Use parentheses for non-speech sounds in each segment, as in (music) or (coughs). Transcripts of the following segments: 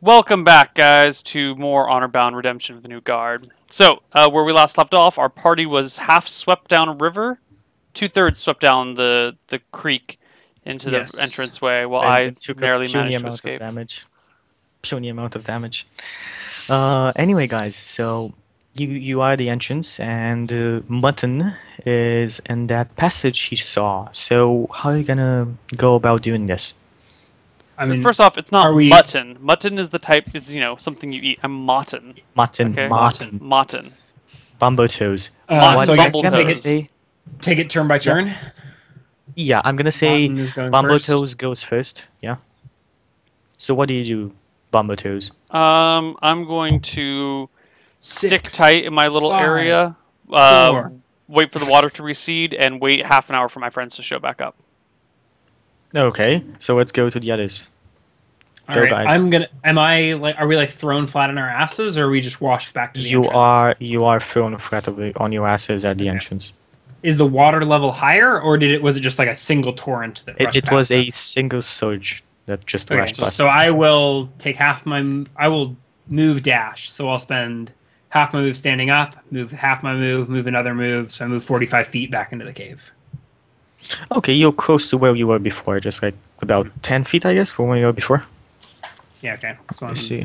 Welcome back, guys, to more Honorbound Redemption of the New Guard. So, uh, where we last left off, our party was half swept down a river, two thirds swept down the, the creek into the Yes. entranceway, while and I took puny managed to amount escape. of damage. Puny amount of damage. Uh, anyway, guys, so you you are the entrance, and uh, Mutton is in that passage he saw. So how are you gonna go about doing this? I mean, First off, it's not we- mutton. Mutton is the type, is, you know, something you eat. I'm mutton. Mutton, Okay. mutton, Mutton. bumbo toes. uh, What so I guess Bumble take it, take it turn by turn. Yeah, I'm gonna say Mutton going Bumbo first. Toes goes first. Yeah. So what do you do, Bumbo Toes? Um, I'm going to stick tight in my little five, area, uh, four. wait for the water to recede, and wait half an hour for my friends to show back up. Okay, so let's go to the others. All Go, right, guys. I'm gonna. Am I like? Are we like thrown flat on our asses, or are we just washed back to the You entrance? are you are thrown flat on your asses at the Okay. entrance. Is the water level higher, or did it? Was it just like a single torrent that It, it was a single surge that just Okay, rushed so, past. so I will take half my. I will move dash. So I'll spend half my move standing up, move half my move, move another move. So I move 45 feet back into the cave. Okay, you're close to where you were before, just like about ten feet, I guess, from where you were before. Yeah. Okay. So I see.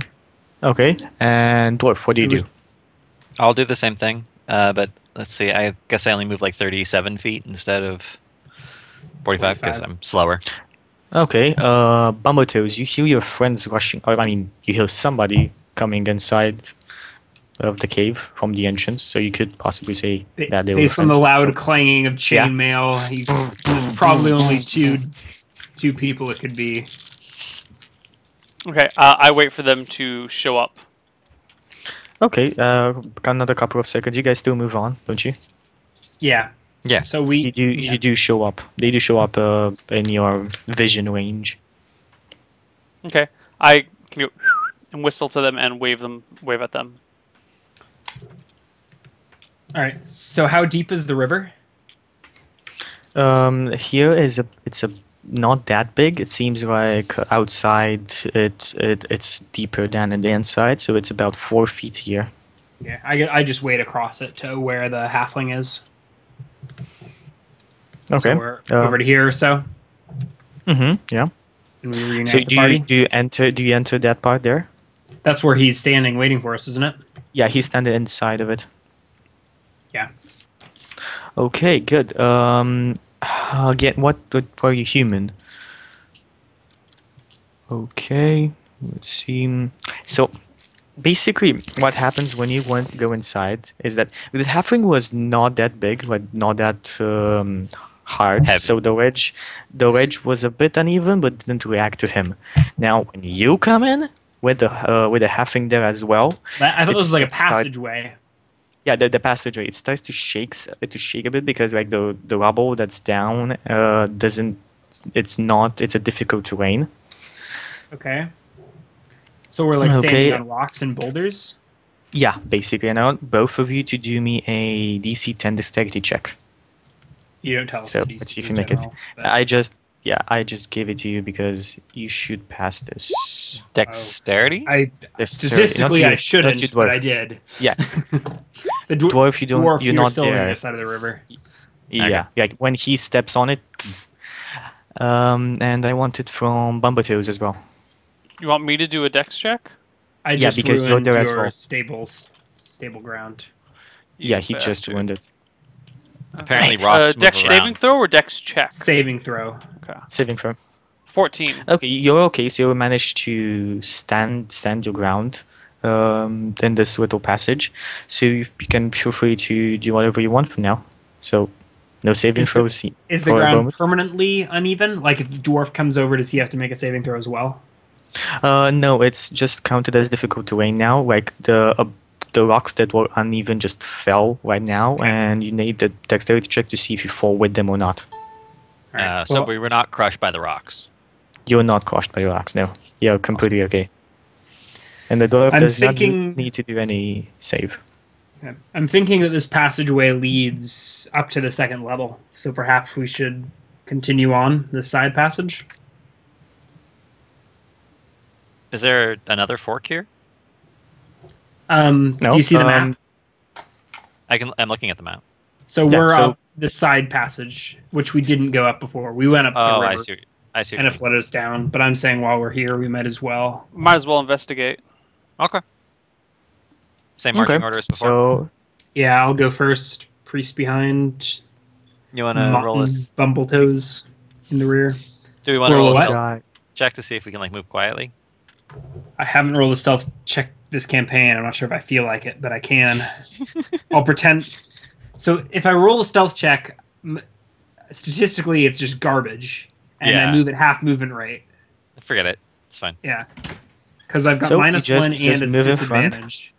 Okay, and dwarf, what do you do? I'll do the same thing, uh, but let's see. I guess I only move like 37 feet instead of 45 because I'm slower. Okay, uh, Bumbo Toes, you hear your friends rushing, or I mean, you hear somebody coming inside of the cave from the entrance, so you could possibly say ba- that they were based on the loud so- clanging of chainmail, he there's probably only two two people it could be. Okay, uh, I wait for them to show up. Okay, uh, got another couple of seconds. You guys still move on, don't you? Yeah. Yeah. So we You do. yeah. You do show up. They do show up uh, in your vision range. Okay, I can go and whistle to them and wave them, wave at them. All right. So how deep is the river? Um, here is a. It's a not that big. It seems like outside it, it it's deeper than in the inside, so it's about four feet here. Yeah. I I just wade across it to where the halfling is. Okay. So we're uh, over to here. So Mm-hmm. Yeah. and we reunite So do you do you enter do you enter that part there? That's where he's standing, waiting for us, isn't it? Yeah, he's standing inside of it. Yeah. Okay, good. Um, again, what what are you human? Okay, let's see. So, basically, what happens when you want to go inside is that the halfling was not that big, like not that um, hard. Heavy. So the wedge, the wedge was a bit uneven, but didn't react to him. Now, when you come in with the uh, with the halfling there as well, I thought this It's- was like a it start- passageway. Yeah, the, the passageway it starts to shake s- to shake a bit because like the the rubble that's down uh doesn't it's not it's a difficult terrain. Okay. So we're like standing Okay. on rocks and boulders. Yeah, basically. And I want both of you to do me a DC 10 dexterity check. You don't tell us. So, let's see if you make it. I just yeah, I just gave it to you because you should pass this. Dexterity? I This statistically I shouldn't, but I did. Yes, (laughs) The dwar- dwarf. You don't. dwarf, you're you're not still on the other side of the river. Yeah, like when he steps on it. Um, and I want it from Bumbotoes as well. You want me to do a dex check? I Yeah, just because you're ruined there as your well. stable stable ground. You Yeah, he just bastard. ruined it. Apparently Uh, rocks dex move saving throw or dex check? Saving throw. Okay. Saving throw. 14. Okay, you're okay. So you managed to stand stand your ground um, in this little passage. So you, you can feel free to do whatever you want from now. So no saving Is the- Is the ground moment. permanently uneven? Like if the dwarf comes over, does he have to make a saving throw as well? Uh, no, it's just counted as difficult terrain now. Like the uh, the rocks that were uneven just fell right now, Okay. and you need the dexterity check to see if you fall with them or not. Alright, Uh, so well, we were not crushed by the rocks. You're not crushed by the rocks. No, you're completely okay. And the dwarf I'm does not thinking- need- need to do any save. I'm thinking that this passageway leads up to the second level, so perhaps we should continue on the side passage. Is there another fork here? Um, No, do you see the um, map? I can. I'm looking at the map. So yeah, we're so- up the side passage, which we didn't go up before. We went up Oh, the I see. I see. what and you it flooded us down. But I'm saying while we're here, we might as well. Might as well investigate. Okay. Same marching Okay. order as before. So Yeah, I'll go first. Priest behind. you want to roll Mutton, this? Bumbletoes in the rear. Do we want to roll roll a stealth check to see if we can like move quietly? I haven't rolled a stealth check this campaign. I'm not sure if I feel like it, but I can. (laughs) I'll pretend. So if I roll a stealth check, statistically, it's just garbage, and Yeah. I move at half movement rate. Forget it. It's fine. Yeah, because I've got So you minus just- one just and move it's in front. disadvantage.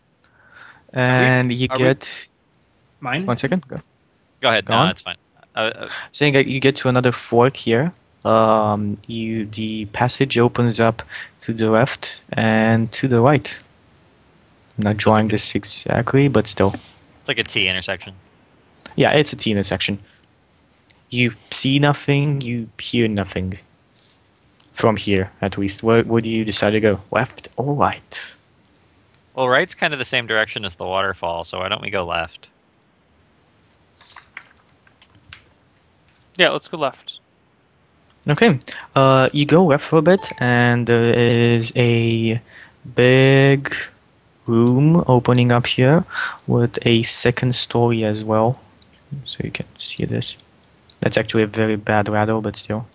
and you are we- get Mine. one second. Go. Go ahead. Go no, on. it's fine. Uh, uh, saying that you get to another fork here. Um, you the passage opens up to the left and to the right. I'm not drawing this exactly, but still, it's like a T intersection. yeah, it's a T intersection. You see nothing, you hear nothing. From here, at least. Where where do you decide to go? Left or right? Well, right's kind of the same direction as the waterfall, so why don't we go left? Yeah, let's go left. Okay. Uh, you go left for a bit, and there is a big room opening up here with a second story as well. So you can see this. That's actually a very bad rattle, but still.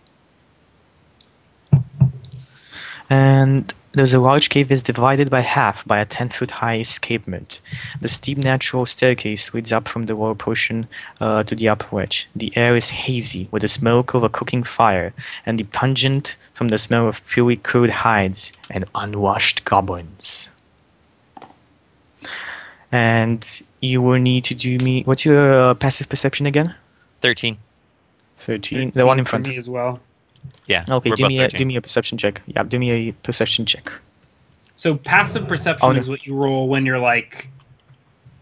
And there's a large cave is divided by half by a 10 foot high escarpment. The steep natural staircase leads up from the lower portion uh, to the upper edge. The air is hazy with the smoke of a cooking fire and the pungent from the smell of purely crude hides and unwashed goblins. And you will need to do me. What's your uh, passive perception again? Thirteen. 13. The one in for front. me as well. Yeah. Okay, we're do me, a, do me a perception check. Yeah, do me a perception check. So passive perception Oh, no. is what you roll when you're like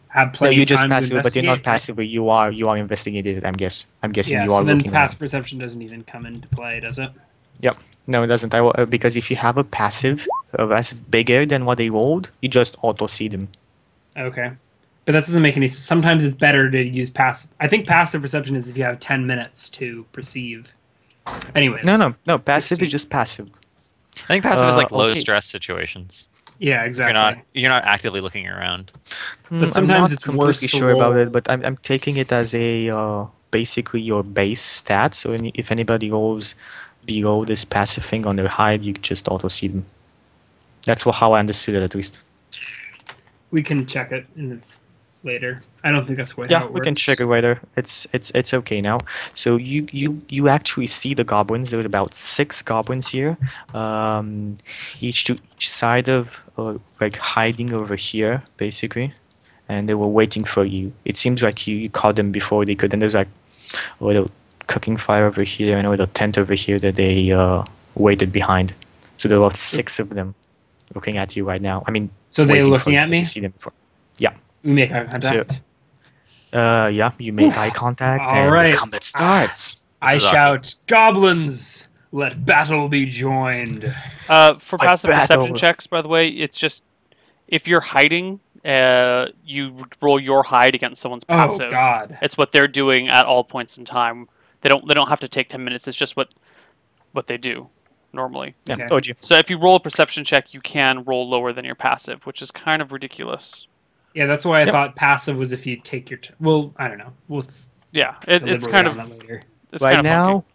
have No, you're just passive, but you're not passive. But you are you are investigated. I'm guess. I'm guessing Yeah, you so are then passive around. perception doesn't even come into play, does it? Yep. No, it doesn't. I uh, because if you have a passive uh, that's bigger than what they rolled, you just auto see them. Okay. But that doesn't make any sense. Sometimes it's better to use passive. I think passive perception is if you have 10 minutes to perceive. Anyways. No, no, no. Passive 16. is just passive. I think passive is Uh, like low okay. stress situations. Yeah, exactly. You're not you're not actively looking around. Hmm, I'm sometimes not it's completely worse to sure about it, but I'm, I'm taking it as a uh, basically your base stat. So any- if anybody rolls below this passive thing on their hide, you just auto see them. That's wha- how I understood it, at least. We can check it in the, later. I don't think that's quite Yeah, we can check it later. It's it's it's okay now. So you you you actually see the goblins. There's about six goblins here, um, each to each side of uh, like hiding over here, basically, and they were waiting for you. It seems like you, you caught them before they could. And there's like a little cooking fire over here and a little tent over here that they uh, waited behind. So there were about six of them looking at you right now. I mean, So they're looking at me? See them before. Yeah. We make eye contact. Uh, yeah, you make eye contact All and right. the combat starts. I is shout, Goblins! Let battle be joined. Uh, for I passive battle. perception checks, by the way, it's just if you're hiding, uh, you roll your hide against someone's passive. Oh. God. It's what they're doing at all points in time. They don't. They don't have to take ten minutes. It's just what what they do normally. Yeah, Okay. told you. So if you roll a perception check, you can roll lower than your passive, which is kind of ridiculous. Yeah, that's why I Yep. thought passive was if you take your. T- well, I don't know. We'll s- Yeah, it, it's kind of later. it's right kind of now, funky.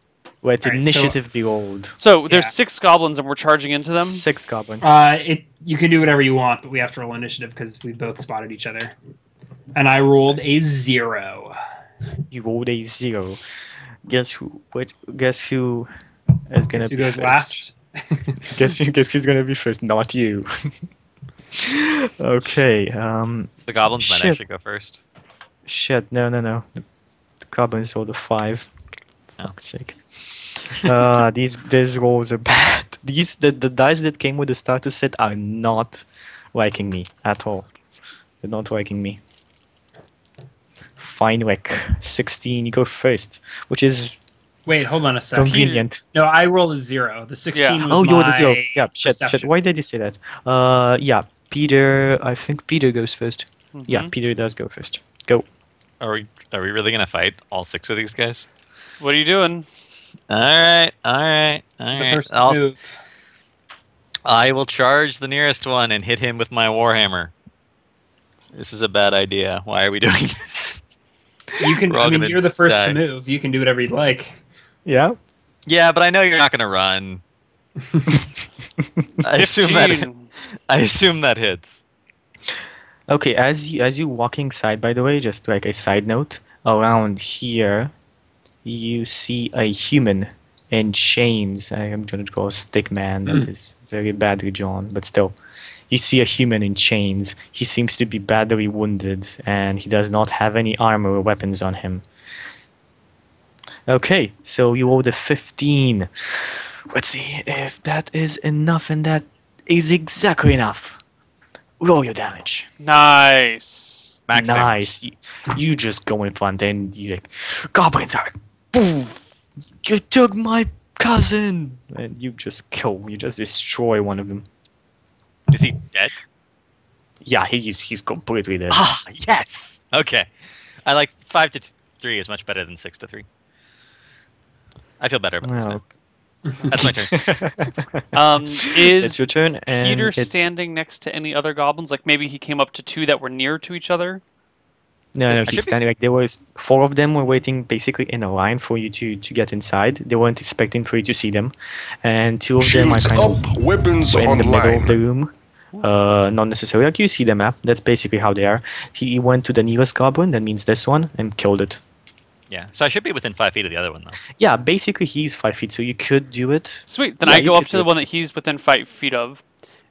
let Alright, so- initiative be rolled. So there's Yeah. six goblins, and we're charging into them. Six goblins. Uh, it you can do whatever you want, but we have to roll initiative because we both spotted each other. And I rolled a zero. you rolled a zero. Guess who? What? Guess who is gonna be goes first? last? (laughs) guess who? Guess who's gonna be first? Not you. (laughs) okay. Um. The goblins might Shit. actually go first. Shit. No. No. No. The, the goblins rolled a five. Oh. Fuck's sake. uh, (laughs) these these rolls are bad. These the, the dice that came with the starter set are not liking me at all. They're not liking me. Fine, Fenwick, 16, you go first, which is Wait, hold on a second. Convenient. No, I rolled a zero. The 16 Yeah. was Oh, you were the zero. Yeah, shit, shit. Why did you say that? Uh, yeah, Peter. I think Peter goes 1st Yeah, Mhm. Peter does go first. Go. Are we are we really gonna fight all six of these guys? What are you doing? All right, all right, all The right. first I'll- move. I will charge the nearest one and hit him with my warhammer. This is a bad idea. Why are we doing (laughs) this? You can. We're I mean, you're the first die. to move. You can do whatever you'd like. Yeah. Yeah, but I know you're not gonna run. (laughs) I assume that I assume that hits. Okay, as you as you walking side, by the way, just like a side note, around here, you see a human in chains. I am going to call a stick man. That hmm. is very badly drawn, but still, you see a human in chains. He seems to be badly wounded, and he does not have any armor or weapons on him. Okay, so you rolled a fifteen. Let's see if that is enough, and that is exactly enough. Roll your damage. Nice. Max damage. nice. You, you just go in front and you like, goblins are boom, you took my cousin, and you just kill, you just destroy one of them. Is he dead? Yeah, he's he's completely dead. Ah, yes. Okay. I like five to three is much better than six to three. I feel better about this. Now. That's my turn. (laughs) Um, it's is your turn, and Peter it's, standing next to any other goblins? Like maybe he came up to two that were near to each other. No, no, he's standing like there was four of them were waiting basically in a line for you to to get inside. They weren't expecting for you to see them, and two of them are Shields kind of weapons in the middle of the room. Uh, not necessarily like you see the map. That's basically how they are. He went to the nearest goblin, that means this one, and killed it. Yeah. So I should be within five feet of the other one, though. Yeah, basically he's five feet, so you could do it. Sweet. Then Yeah, I go up to the it. one that he's within five feet of,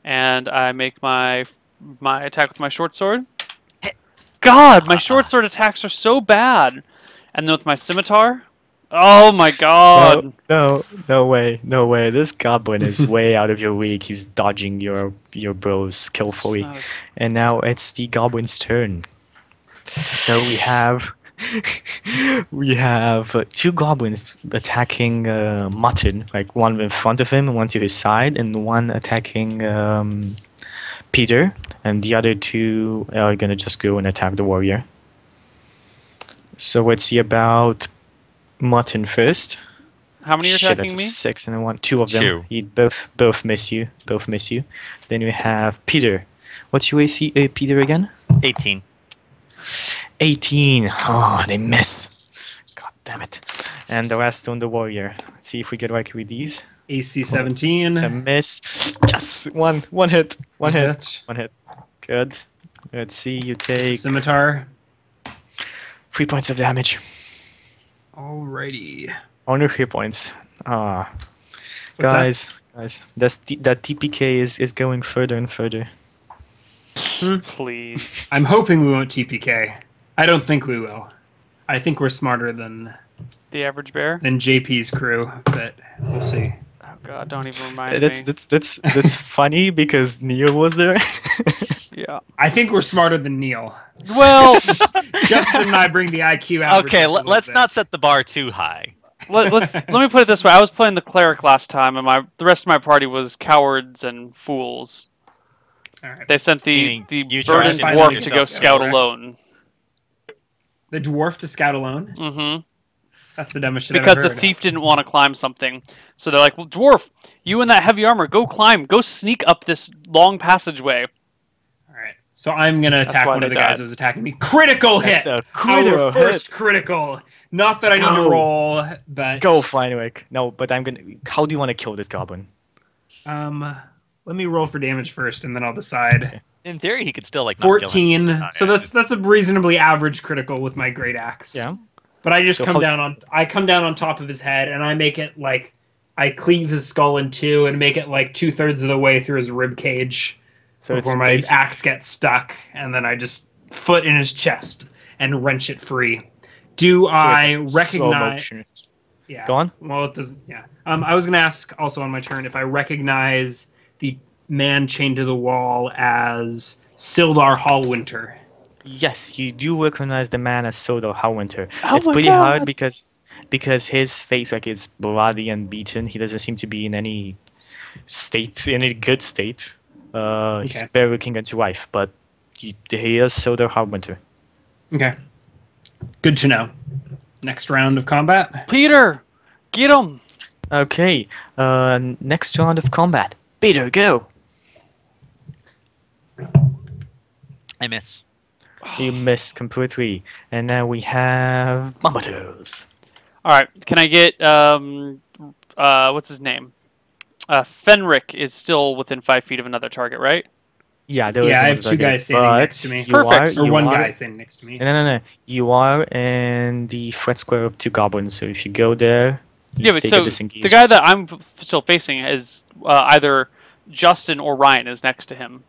and I make my my attack with my short sword. God, my short sword attacks are so bad. And then with my scimitar, oh my god! No, no, no way, no way. This goblin is way (laughs) out of your league. He's dodging your your blows skillfully. It's And now it's the goblin's turn. So we have (laughs) we have uh, two goblins attacking uh, Mutton, like one in front of him and one to his side, and one attacking um, Peter, and the other two are gonna just go and attack the warrior. So let's see about Mutton first. How many are Shit, attacking that's me? six and a one. Two of them. Two. He both both miss you. Both miss you. Then we have Peter. What's your AC, uh, Peter again? 18. 18. Oh, they miss. God damn it. And the last on the warrior. Let's see if we get lucky with these. AC 17. It's a miss. Yes, one one hit. One hit. hit. One hit. Good. Let's see. You take Scimitar. three points of damage. Alrighty. Only three points. Ah, What's that? guys, guys, that's t- that TPK is is going further and further. Please. I'm hoping we won't TPK. I don't think we will. I think we're smarter than The average bear. than JP's crew, but we'll see. Oh god, don't even remind That's me. that's that's that's (laughs) funny because Neil was there. (laughs) Yeah. I think we're smarter than Neil. Well, (laughs) Justin and I bring the IQ average. Okay, up a let, little let's bit. not set the bar too high. let, let's let me put it this way. I was playing the cleric last time, and my the rest of my party was cowards and fools. All right. They sent the Meaning the you burdened dwarf to go scout alone. The dwarf to scout alone. Mm-hmm. That's the dumbest shit Because I've the heard. thief didn't want to climb something, so they're like, "Well, dwarf, you in that heavy armor, go climb, go sneak up this long passageway." All right. So I'm gonna attack one of they the guys died. that was attacking me. Critical That's hit. critical Our first critical. Not that I need Go. to roll, but Go, Fenwick. No, but I'm gonna. How do you want to kill this goblin? Um, let me roll for damage first, and then I'll decide. In theory, he could still like not kill. Fourteen. So that's that's a reasonably average critical with my great axe. Yeah. But I just So come how- down on I come down on top of his head and I make it like I cleave his skull in two and make it like two thirds of the way through his rib cage So before my basic- axe gets stuck, and then I just foot in his chest and wrench it free. Do so I like slow recognize? Yeah. Go on. Well, it doesn't. Yeah. Um, I was gonna ask also on my turn if I recognize the man chained to the wall as Sildar Hallwinter. Yes, you do recognize the man as Sildar Hallwinter. Oh it's my pretty hard because because his face like is bloody and beaten. He doesn't seem to be in any state, in any good state. Uh, He's Okay. barely looking at your wife, but he, he is Sildar Hallwinter. Okay. Good to know. Next round of combat. Peter, get him. Okay, uh, next round of combat. Peter, go. I miss. You miss completely, and now we have Bumbo Toes. All right, can I get um, uh, what's his name? Uh, Fenric is still within five feet of another target, right? Yeah, there Yeah, is I have two guys standing next to me. Perfect. Are, Or one are- guy standing next to me. No, no, no. You are in the threat square of two goblins, so if you go there, you Yeah, but take so a disengage. the guy that I'm still facing is uh, either Justin or Ryan is next to him.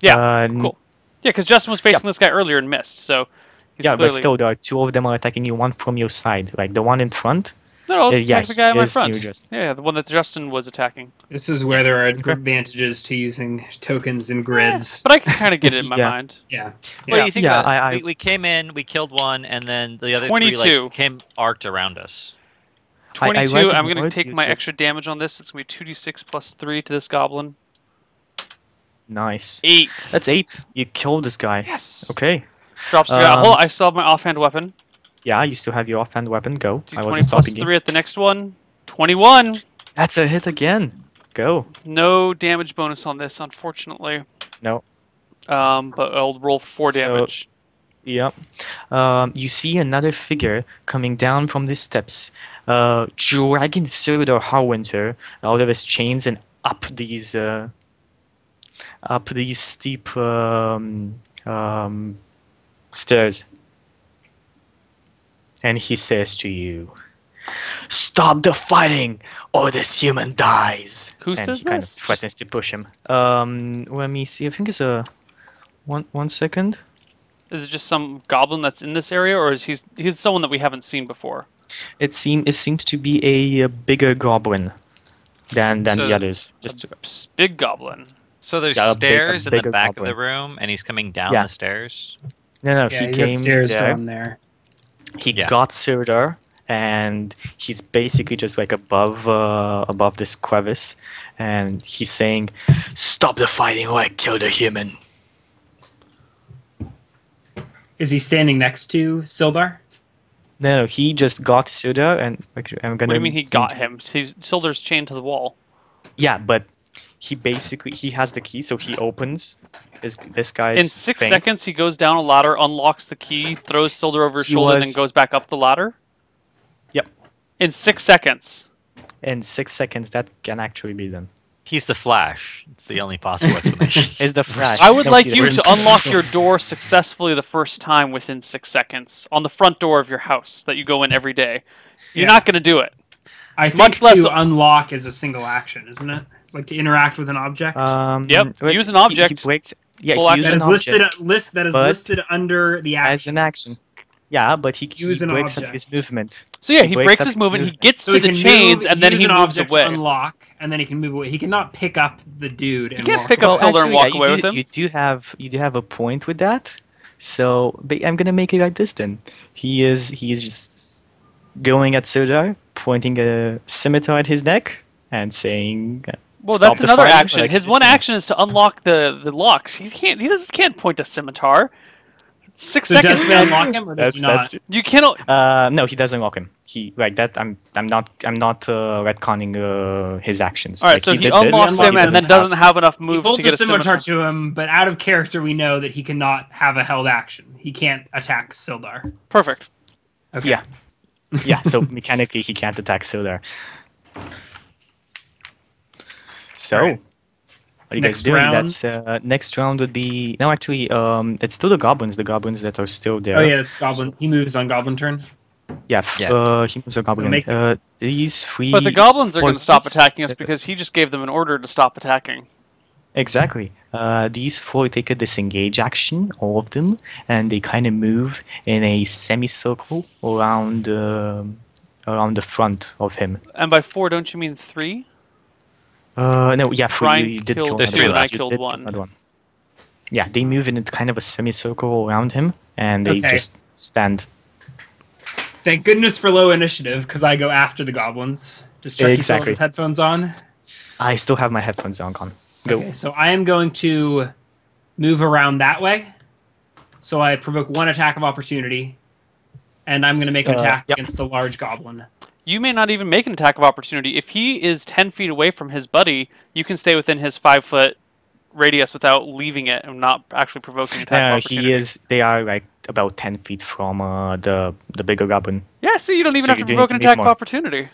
Yeah, Uh, cool. Yeah, because Justin was facing this guy earlier and missed, so he's yeah, clearly but still, there are two of them are attacking you, one from your side. Like the one in front. no, no, uh, attack yeah, the guy in my front. Yeah, the one that Justin was attacking. This is where there are advantages to using tokens and grids. But I can kind of get it in (laughs) my Yeah. mind. Yeah. Well, Yeah. you think Yeah, about it. I- I- we, we came in, we killed one, and then the other 22. three like came arced around us. I- I 22. I'm going to take my extra damage on this. It's going to be 2d6 plus 3 to this goblin. Nice. 8. That's eight. You killed this guy. yes. Okay. Drops to Um, I still have my offhand weapon. Yeah, you still have your offhand weapon. Go. I D20 wasn't plus you. 3 at the next one. 21. That's a hit again. Go. No damage bonus on this, unfortunately. No. Um, but I'll roll 4 So- damage. Yep. Um, you see another figure coming down from the steps, uh, dragging Sildar Hallwinter out of his chains and up these, uh, up these steep um, um, stairs. And he says to you, "Stop the fighting, or this human dies." Who and says he kind this? of threatens to push him. Um, let me see. I think it's a one. One second. Is it just some goblin that's in this area, or is he's he's someone that we haven't seen before? It seem it seems to be a, uh bigger goblin than than the others. Just Psst, big goblin. So there's Yeah, a big- stairs in the bigger back of the room, and he's coming down Yeah. the stairs. no, no. Yeah, he he's came upstairs there. down there. He Yeah. got Sildar, and he's basically just like above uh, above this crevice, and he's saying, "Stop the fighting, or I kill the human." Is he standing next to Sildar? No, no, he just got Sildar, and like, I'm gonna. What do you mean he got him? He's Sildar's chained to the wall. Yeah, but he basically he has the key, so he opens this this guy's In six thing. seconds, he goes down a ladder, unlocks the key, throws Sildar over his He shoulder, and then goes back up the ladder. Yep. In six seconds. In six seconds, that can actually be done. He's the Flash. It's the only possible explanation. (laughs) Is the flash? I would No, like you to unlock your door successfully the first time within six seconds on the front door of your house that you go in every day. You're Yeah. not going to do it. I think Much less- to unlock is a single action, isn't it? Like to interact with an object. Um, Yep, let's- use an object. He, breaks. Yeah, Full he action. uses that an is listed object list that is listed under the action. as an action. Yeah, but he, he Use an breaks up his movement. So yeah, He he breaks breaks up his his movement, he gets So to he the can chains, move- and then use he an moves object away. To unlock, and then he can move away. He cannot pick up the dude. and can't walk pick away. up Sildar and walk you away do, with him? You do have you do have a point with that. So but I'm gonna make it like this then. He is he is just going at Sildar, pointing a scimitar at his neck, and saying, uh, Well, that's another fighting," action. like His one thing. action is to unlock the, the locks. He can't. He doesn't can't point a scimitar. Six So seconds, does he unlock him or does That's he not? that's You cannot. uh no, he doesn't lock him. He like that. I'm I'm not I'm not uh, retconning uh, his actions. All right, Like, so he, did this, unlocks he him and then have- doesn't have enough moves holds to get the a scimitar scimitar. to him, but out of character, we know that he cannot have a held action. He can't attack Sildar. Perfect. Okay. Yeah. yeah, so (laughs) mechanically he can't attack Sildar. So, Alright. what are you Next guys doing? round? That's uh, next round would be no, actually, um, it's still the goblins. The goblins that are still there. Oh yeah, it's Goblin. He moves on Goblin turn. yeah. Yeah. Uh, he moves on goblin. make- uh, these three. But the goblins are going to stop attacking us because he just gave them an order to stop attacking. Exactly. Uh, these four take a disengage action, all of them, and they kind of move in a semicircle around um around the front of him. And by four, don't you mean three? Uh, no, yeah, for Ryan you, you did kill There's three one. left. You I killed did kill one. another one. Yeah, they move in a kind of a semicircle around him, and they Okay. just stand. Thank goodness for low initiative because I go after the goblins. Just check you still have Exactly. his headphones on. I still have my headphones on. Con. Go. Okay, so I am going to move around that way. So I provoke one attack of opportunity, and I'm going to make an Uh, attack yep. against the large goblin. You may not even make an attack of opportunity. If he is 10 feet away from his buddy, you can stay within his 5 foot radius without leaving it and not actually provoking an attack of Uh, opportunity. he is. They are like about ten feet from uh, the the bigger goblin. Yeah, see, you don't even So have to provoke an to make attack of opportunity.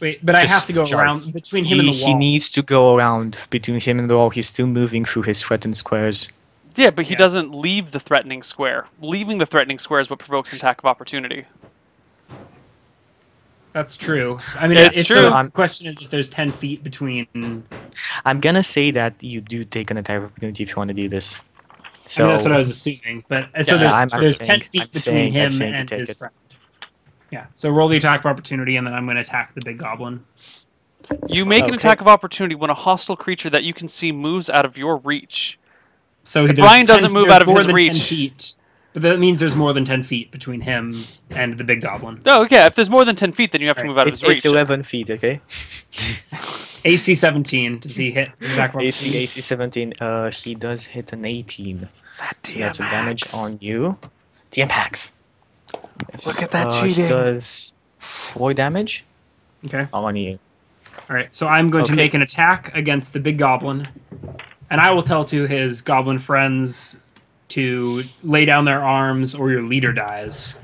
Wait, but I have to go charge. around between him and the wall. he needs to go around between him and the wall. He's still moving through his threatened squares. Yeah, but he Yeah. doesn't leave the threatening square. Leaving the threatening square is what provokes an attack of opportunity. That's true. I mean, It's it's true. The question is if there's 10 feet between. I'm gonna say that you do take an attack of opportunity if you want to do this. I So mean, that's what I was assuming. But uh, so Yeah, there's I'm- I'm there's saying- 10 feet I'm between saying- him and his it. friend. Yeah. So roll the attack of opportunity, and then I'm going to attack the big goblin. You make an attack of opportunity when a hostile creature that you can see moves out of your reach. So If there's Ryan doesn't move out of his than 10 reach- feet. But that means there's more than 10 feet between him and the big goblin. Oh, yeah, if there's more than 10 feet, then you have to Right. move out of it's, his it's reach. 11 feet. Okay. (laughs) AC 17. Does he hit? the attack AC? AC 17. Uh, he does hit an 18. That So that's a damage on you. DM hacks. Look at that uh, cheating. He does four damage Okay. on you. All right. So I'm going to make an attack against the big goblin, and I will tell to his goblin friends to lay down their arms, or your leader dies.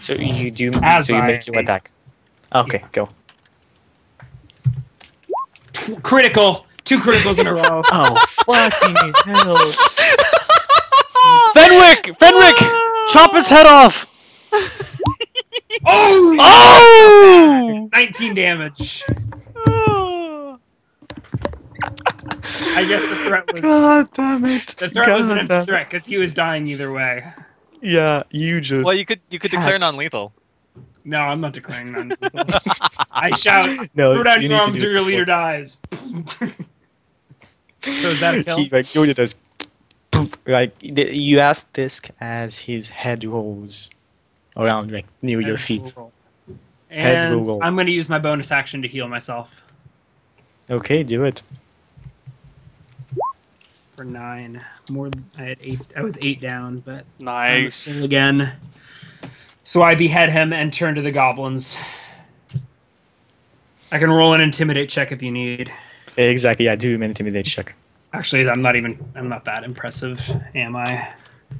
So you do. As so you I- make your attack. Okay, go. Tw- critical. Two criticals in a row. (laughs) Oh fucking hell! (laughs) Fenwick! Fenwick! Chop his head off! Oh! Oh! 19 damage. I guess the threat was God damn it! the threat was an God empty damn- threat because he was dying either way. Yeah, you just. Well, you could you could declare non-lethal. No, I'm not declaring none. (laughs) I shout, No, throw down you your arms or your leader dies. (laughs) so is that a kill? He like Yoda does. poof, Like the, you ask Disc as his head rolls around like near your feet. Heads will And roll. I'm going to use my bonus action to heal myself Okay, do it. For nine. More, I had eight. I was eight down, but I'm Nice. again. So I behead him and turn to the goblins. I can roll an intimidate check if you need. Exactly. Yeah, do an intimidate check. Actually, I'm not even. I'm not that impressive, am I?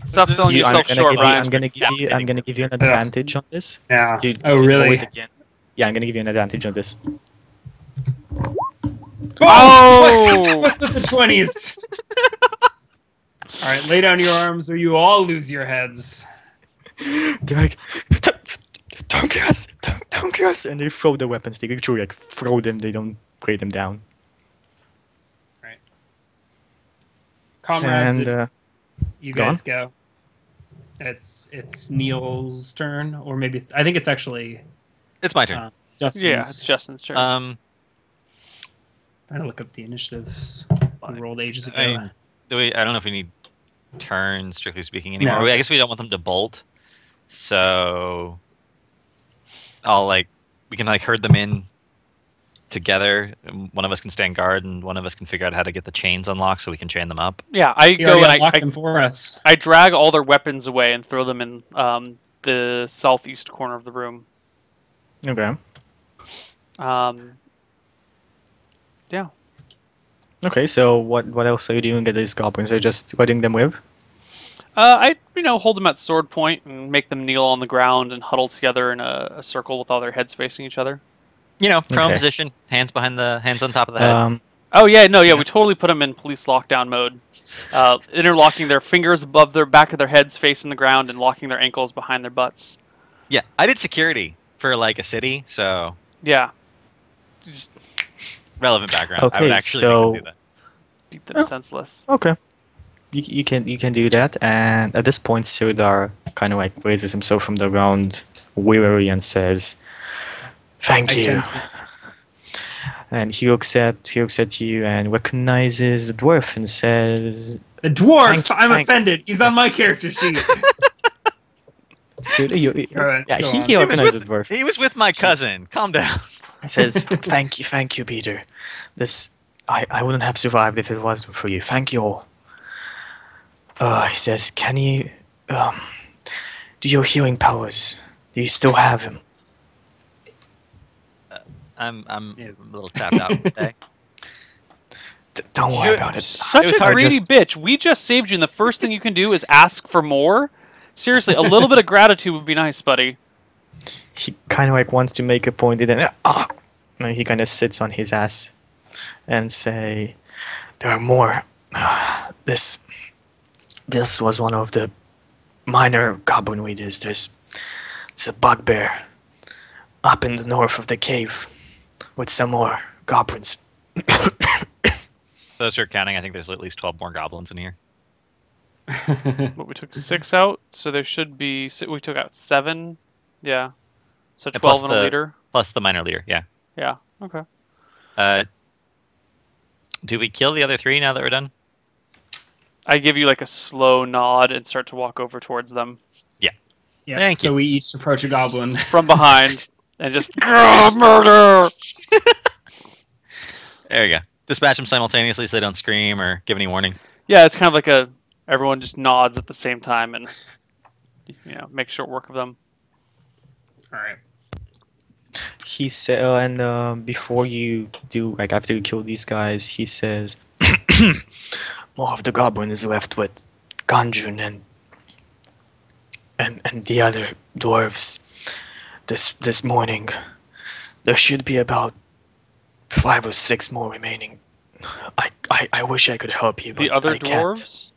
Stop selling You- I'm yourself gonna short, give you, Ryan. I'm gonna give you. I'm gonna give you an advantage on this. Yeah. You- oh, you really? again. Yeah, I'm gonna give you an advantage on this. Oh! What's with the twenties? all right, lay down your arms, or you all lose your heads. They're like, don't kill us, don't, don't kiss, and they throw the weapons. They literally like throw them. They don't lay them down. Right, comrades, And uh, you go guys go. It's it's Neil's turn, or maybe it's, I think it's actually It's my turn. Uh, Justin's. yeah, it's Justin's turn. um, trying to look up the initiatives we rolled ages ago. I- do we, I don't know if we need turns, strictly speaking, anymore. No. I guess we don't want them to bolt. So I'll like we can like herd them in together. One of us can stand guard, and one of us can figure out how to get the chains unlocked so we can chain them up. yeah, I He go and I, unlocked I, them for us. I drag all their weapons away and throw them in um, the southeast corner of the room. okay, Um, yeah. okay. So what what else are you doing at these goblins? Are you just letting them with? Uh, I you know hold them at sword point and make them kneel on the ground and huddle together in a, a circle with all their heads facing each other. You know, prone Okay. position, hands behind the hands on top of the head. Um, Oh yeah, no, yeah, we totally put them in police lockdown mode, uh, interlocking their fingers above their back of their heads, facing the ground, and locking their ankles behind their butts. yeah, I did security for like a city, so Yeah, just relevant background. I Okay, would actually so- do that. beat them Oh. senseless. okay. You, you can you can do that, and at this point, Sildar kind of like raises himself from the ground, wearily, and says, "Thank I you." (laughs) And he looks at he looks at you and recognizes the dwarf and says, A dwarf. Thank- I'm thank- offended. He's on my character sheet. (laughs) So you, Alright, yeah, he, on. he He was the dwarf. He was with my cousin. Calm down. He says, (laughs) "Thank you, thank you, Peter. This I, I wouldn't have survived if it wasn't for you. Thank you all." Uh, he says, "Can you um, do your healing powers? Do you still have them?" I'm I'm Yeah. a little tapped out today. (laughs) D- don't worry You- about it. Such It a greedy just- bitch. We just saved you, and the first thing you can do is ask for more. Seriously, a little bit of gratitude would be nice, buddy. He kind of like wants to make a point, and then ah, and he kind of sits on his ass and say, "There are more. This this was one of the minor goblin raiders. There's it's a bugbear up in the north of the cave with some more goblins." Those are counting. I think there's at least twelve more goblins in here. (laughs) But we took six out, so there should be. We took out seven. Yeah. So And plus twelve and a the- leader. Plus the minor leader. Yeah. Yeah. Okay. Uh, do we kill the other three now that we're done? I give you like a slow nod and start to walk over towards them Yeah. Yeah. Thank so you. we each approach a goblin. (laughs) from behind and just (laughs) murder. There you go. Dispatch them simultaneously so they don't scream or give any warning. Yeah, it's kind of like a everyone just nods at the same time and you know make short work of them. All right. He said, uh, and uh, before you do, like after you kill these guys, he says, (coughs) more of the goblin is left with Gundren and and and the other dwarves. This this morning, there should be about five or six more remaining. I I, I wish I could help you, but The other I can't. dwarves.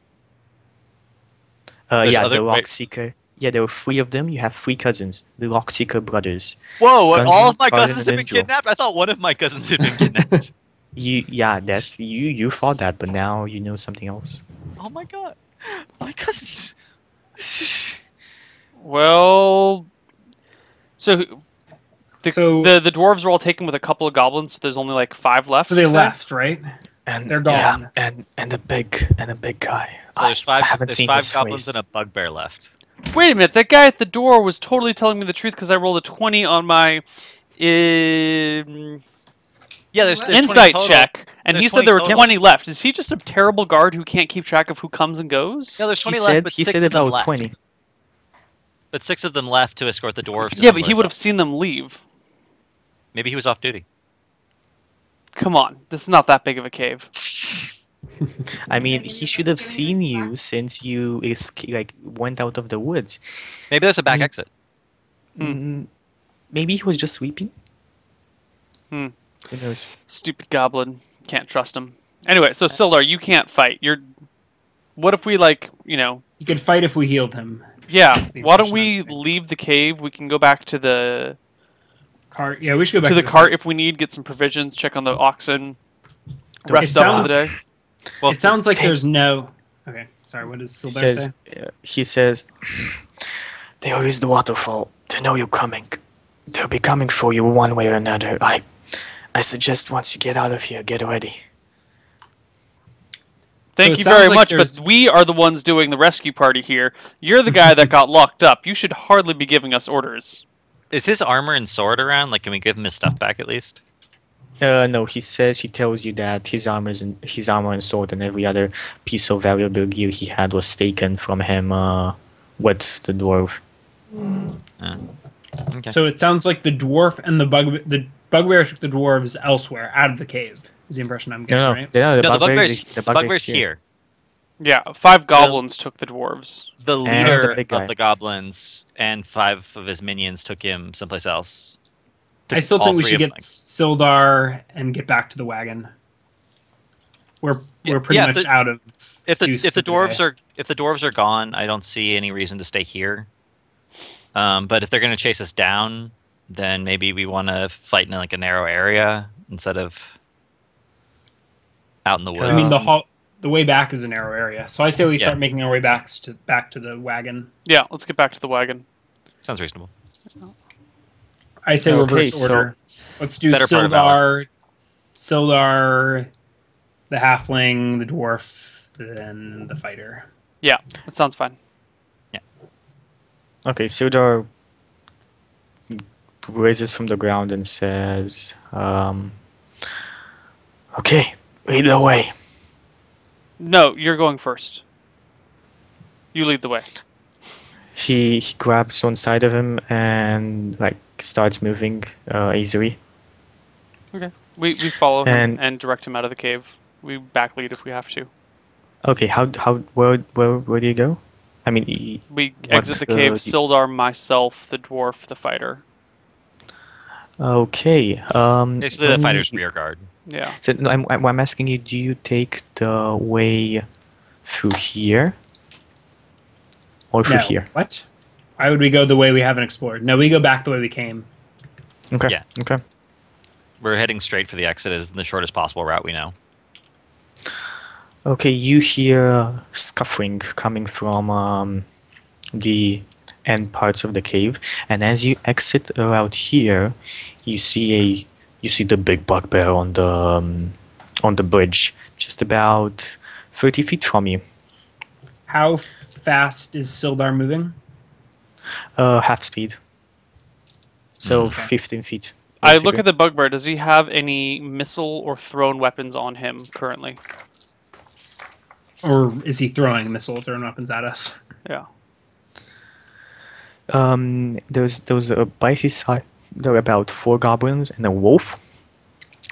Uh, yeah, other- the wait. Rockseeker. Yeah, there were three of them. You have three cousins, the Rockseeker brothers. Whoa! What, all of my Cardin, cousins have been Angel. kidnapped. I thought one of my cousins had been kidnapped. (laughs) (laughs) You, yeah, that's you. You thought that, but now you know something else. oh my god, my cousins. (laughs) Well, so the, So- the the dwarves are all taken with a couple of goblins. So there's only like five left. So they left, right? And They're yeah, gone. and and a big and a big guy. So there's I, five. I haven't there's seen five goblins face. and a bugbear left. Wait a minute. That guy at the door was totally telling me the truth because I rolled a twenty on my um, Yeah, there's, there's insight check, and There's he said there were total. twenty left. Is he just a terrible guard who can't keep track of who comes and goes? No, there's he 20 said left, but he six said of them about left. twenty. But six of them left to escort the dwarves. Yeah, but he would have seen them leave. Maybe he was off duty. Come on, this is not that big of a cave. (laughs) I mean, he should have seen you since you esca- like went out of the woods. Maybe there's a back Me- exit. Hmm. Mm, maybe he was just sleeping. Hmm. Who knows? Stupid goblin. Can't trust him. Anyway, so Sildar, you can't fight. You're. What if we like, you know? You could fight if we healed him. Yeah. Why don't we leave the cave? We can go back to the Cart. Yeah, we should go back to the cart if we need. Get some provisions. Check on the oxen. Rest It up for the day. Well, it sounds like take- there's no. Okay, sorry. What does He Silver says. say? uh, he says. There is the waterfall. They know you're coming. They'll be coming for you one way or another. I, I suggest once you get out of here, get ready. Thank it you very like much, there's- but we are the ones doing the rescue party here. You're the guy that got (laughs) locked up. You should hardly be giving us orders. is his armor and sword around? Like, can we give him his stuff back at least? Uh, no, he says he tells you that his armor and his armor and sword and every other piece of valuable gear he had was taken from him uh, with the dwarf. Okay. So it sounds like the dwarf and the bug the bugbear took the dwarves elsewhere out of the cave. Is the impression I'm getting No, no, right? no, the no, the bugbear's, bugbear's, the bugbear's bugbear's here. Yeah, five goblins took the dwarves. The leader the of the goblins and five of his minions took him someplace else. I still think we should get them. Sildar and get back to the wagon. We're we're pretty yeah, much the- out of if the juice if the dwarves day. are if the dwarves are gone, I don't see any reason to stay here. Um, but if they're going to chase us down, then maybe we want to fight in like a narrow area instead of out in the woods. I mean the hall the way back is a narrow area. So I say we Yeah. start making our way back to back to the wagon. Yeah, let's get back to the wagon. Sounds reasonable. I say Okay, reverse so- order. Let's do Better part Sildar, Sildar, the halfling, the dwarf, then the fighter. Yeah, that sounds fine. Yeah. Okay, Sildar raises from the ground and says, um, "Okay, lead the way." No, you're going first. You lead the way. He he grabs one side of him and like starts moving uh, easily. Okay, we we follow him And- and direct him out of the cave. We back lead if we have to. Okay, how how where where where do you go? I mean, y- We What, exit the cave. uh, y- Sildar, myself, the dwarf, the fighter. okay. Um, Basically, the when fighter's you- rear guard. Yeah. So, no, I'm, I'm I'm asking you, do you take the way through here or through No. here? What? Why would we go the way we haven't explored? No, we go back the way we came. Okay. Yeah. Okay. We're heading straight for the exit as the shortest possible route we know. Okay. You hear scuffling coming from um, the end parts of the cave, and as you exit around here, you see a you see the big bugbear on the um, on the bridge, just about thirty feet from you. How fast is Sildar moving? Uh, half speed. So Okay. fifteen feet. I look at the bugbear. Does he have any missile or thrown weapons on him currently? Or is he throwing missiles or thrown weapons at us? Yeah. Um, there's there's a by his side there are about four goblins and a wolf,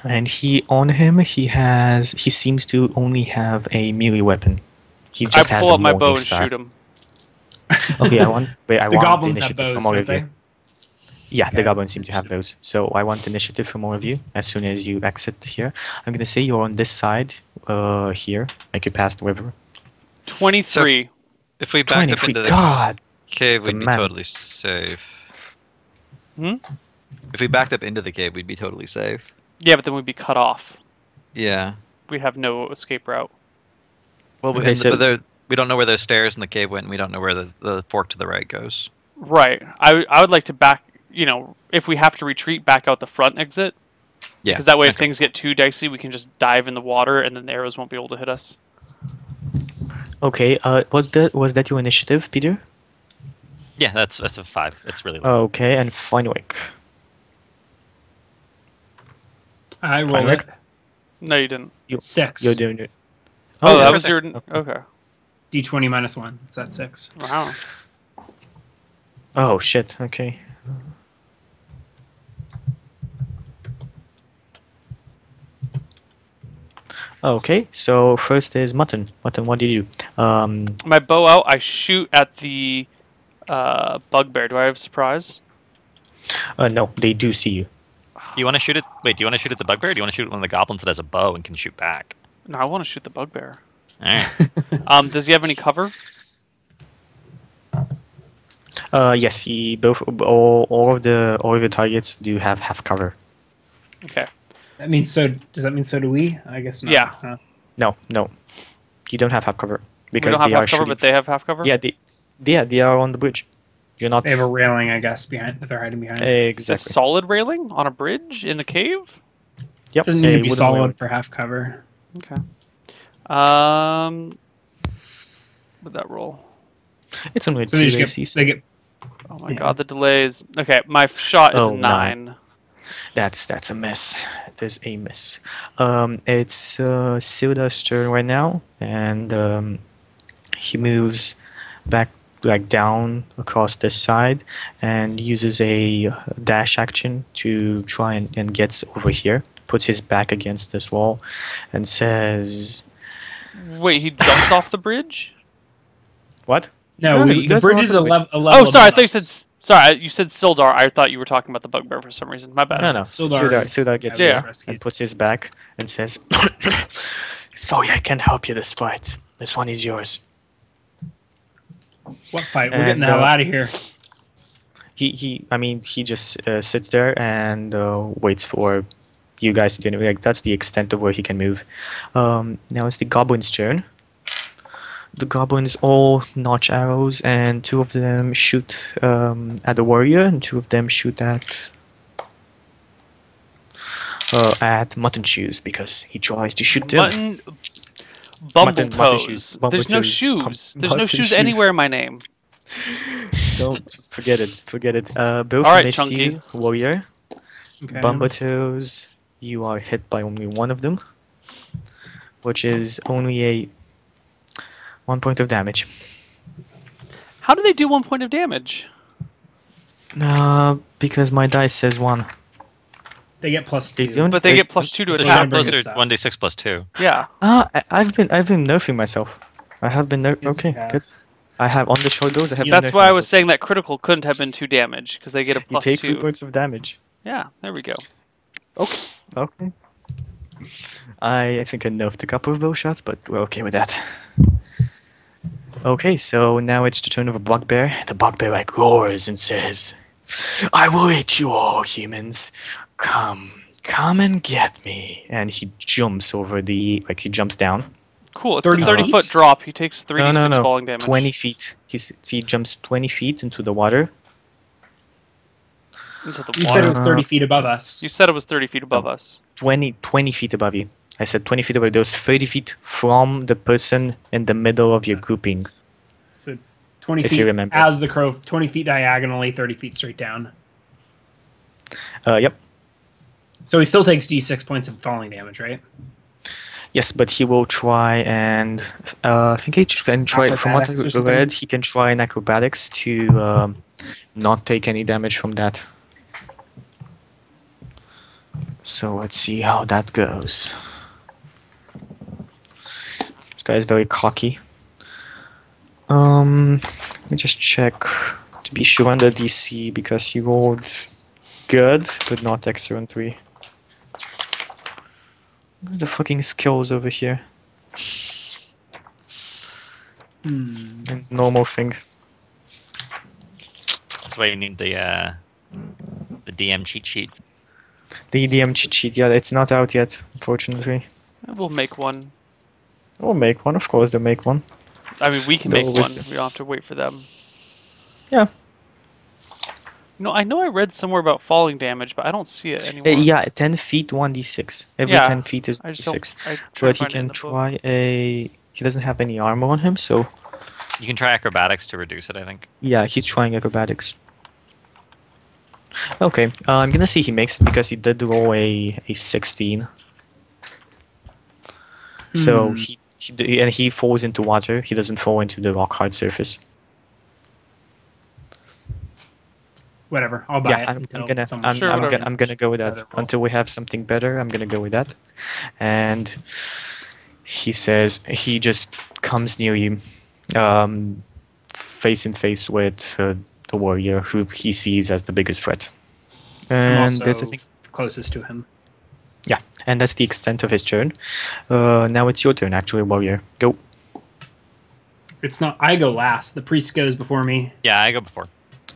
and he on him he has he seems to only have a melee weapon. He I just has pull a up my bow and star. shoot him. (laughs) Okay, I want wait, I the want goblins have initiative bows, from all don't of you. they? Yeah, the Okay. goblins seem to have those. So I want initiative from all of you as soon as you exit here. I'm gonna say you're on this side, uh, here, like you passed the river. Twenty-three. If we backed up into the God. cave, we'd be man. totally safe. Hmm? If we backed up into the cave, we'd be totally safe. Yeah, but then we'd be cut off. Yeah. We'd have no escape route. Well, we- Okay, and so- but there- we don't know where those stairs in the cave went, and we don't know where the, the fork to the right goes. Right. I, I would like to back. You know, if we have to retreat, back out the front exit. Yeah. Because that way, if things get too dicey, we can just dive in the water, and then the arrows won't be able to hit us. Okay. Uh, was that was that your initiative, Peter? Yeah, that's that's a five. It's really low. Okay, and Fenwick. I roll Fine, it. No, you didn't. You, Six. You're doing it. Oh, that was your. Okay. D20 minus one. It's at six. Wow. Oh shit. Okay. Okay, so first is mutton. Mutton, what do you do? Um, My bow out. I shoot at the uh, bugbear. Do I have surprise? uh, no, they do see you. Do you want to shoot it? Wait, do you want to shoot at the bugbear? Or do you want to shoot at one of the goblins that has a bow and can shoot back? No, I want to shoot the bugbear. All right. (laughs) Um, does he have any cover? Uh, yes, he both all, all of the all of the targets do have half cover. Okay. That means so. Does that mean so do we? I guess not. Yeah. huh? No, no, you don't have half cover We because don't have they are half cover, but they have half cover. yeah, they, yeah, they are on the bridge. You're not They have a railing, I guess, behind that they're hiding behind. A exactly. solid railing on a bridge in the cave. Yep, Doesn't need a to be solid railing. for half cover. Okay. Um. Would that roll? It's only So two they AC, get, they get Oh my Yeah. god, the delays. Okay, my shot is Oh, a no. nine. That's that's a miss. There's a miss. Um, it's uh, Sildar's turn right now, and um, he moves back like down across this side and uses a dash action to try and, and gets over here. Puts his back against this wall, and says, Wait, he jumps off the bridge? "What? no. No, no, we, the bridge is the a, bridge. lev- a level. Oh, sorry. I above thought you said. Sorry, I- you said Sildar. I thought you were talking about the bugbear for some reason. My bad. No, no. Sildar Sildar, Sildar gets Yeah. here and puts his back and says, (coughs) "Sorry, I can't help you this fight. This one is yours." What fight? We're getting the hell uh, out of here. he he i mean he just uh, sits there and uh, waits for you guys to do anything like that's the extent of where he can move um, now it's the goblin's turn the goblins all notch arrows and two of them shoot um, at the warrior and two of them shoot at uh, at mutton shoes because he tries to shoot them Mutton. Bumble Mutton- mutton toes. shoes. Bumble There's no shoes. Bum- There's no mutton shoes anywhere in my name. (laughs) Don't forget it. Forget it. Uh, both All right, miss Chunky. you, warrior. Okay. Bumbo Toes, you are hit by only one of them, which is only a one point of damage. How do they do one point of damage? Uh, because my dice says one. They get two. But they Wait, get plus two to attack. Those are one d six plus two. Yeah. Ah, I- I've been I've been nerfing myself. I have been nerf. Yes, Okay, have. good. I have on the shoulders. I have. Been That's nerfing why I was myself. saying that critical couldn't have been two damage because they get a You plus take three two. points of damage. Yeah, there we go. Okay. I, I think I nerfed a couple of those shots, but we're okay with that. Okay, so now it's the turn of a bugbear. The bugbear like roars and says, "I will eat you all, humans. Come, come and get me." And he jumps over the like he jumps down. Cool. It's 30 a 30 feet? foot drop. He takes 3d6 no, no, no. falling damage. Twenty feet. He's he jumps twenty feet into the water. Into the You water. said it was Uh, 30 feet above us. You said it was 30 feet above us. 20, 20 feet above you. I said 20 feet above. Those 30 feet from the person in the middle of your grouping. So 20 if feet you remember. as the crow, 20 feet diagonally, 30 feet straight down. Uh, yep. So he still takes d6 points of falling damage, right? Yes, but he will try and uh, I think he can try. From what I Acrobatics read, he can try an acrobatics to um, not take any damage from that. So let's see how that goes. This guy is very cocky. Um, let me just check to be sure on the DC because he rolled good, but not excellent three. Where's the fucking skills over here? Hmm. And normal thing. That's why you need the uh, the DM cheat sheet. The EDM cheat sheet, yeah, it's not out yet, unfortunately. We'll make one. We'll make one, of course, they'll make one. I mean, we can They'll make one. always- We don't have to wait for them. Yeah. You know, I know I read somewhere about falling damage, but I don't see it Uh, anymore. yeah, 10 feet, 1d6. Every Yeah, 10 feet is I just don't. d6. I try to But he find it in can the book. try a. He doesn't have any armor on him, so You can try acrobatics to reduce it. I think. yeah, he's trying acrobatics. Okay, uh, I'm gonna say he makes it because he did roll a, a 16. So Hmm. he, he and he falls into water. He doesn't fall into the rock hard surface. Whatever. I'll buy yeah, it. I'm, I'm gonna I'm, Sure, I'm, gonna I'm gonna go with that until we have something better. I'm gonna go with that, and he says he just comes near you, um, face in face with uh, the warrior who he sees as the biggest threat, I'm and also that's I think closest to him. yeah, and that's the extent of his turn. Uh, now it's your turn, actually, warrior. Go. It's not. I go last. The priest goes before me. Yeah, I go before.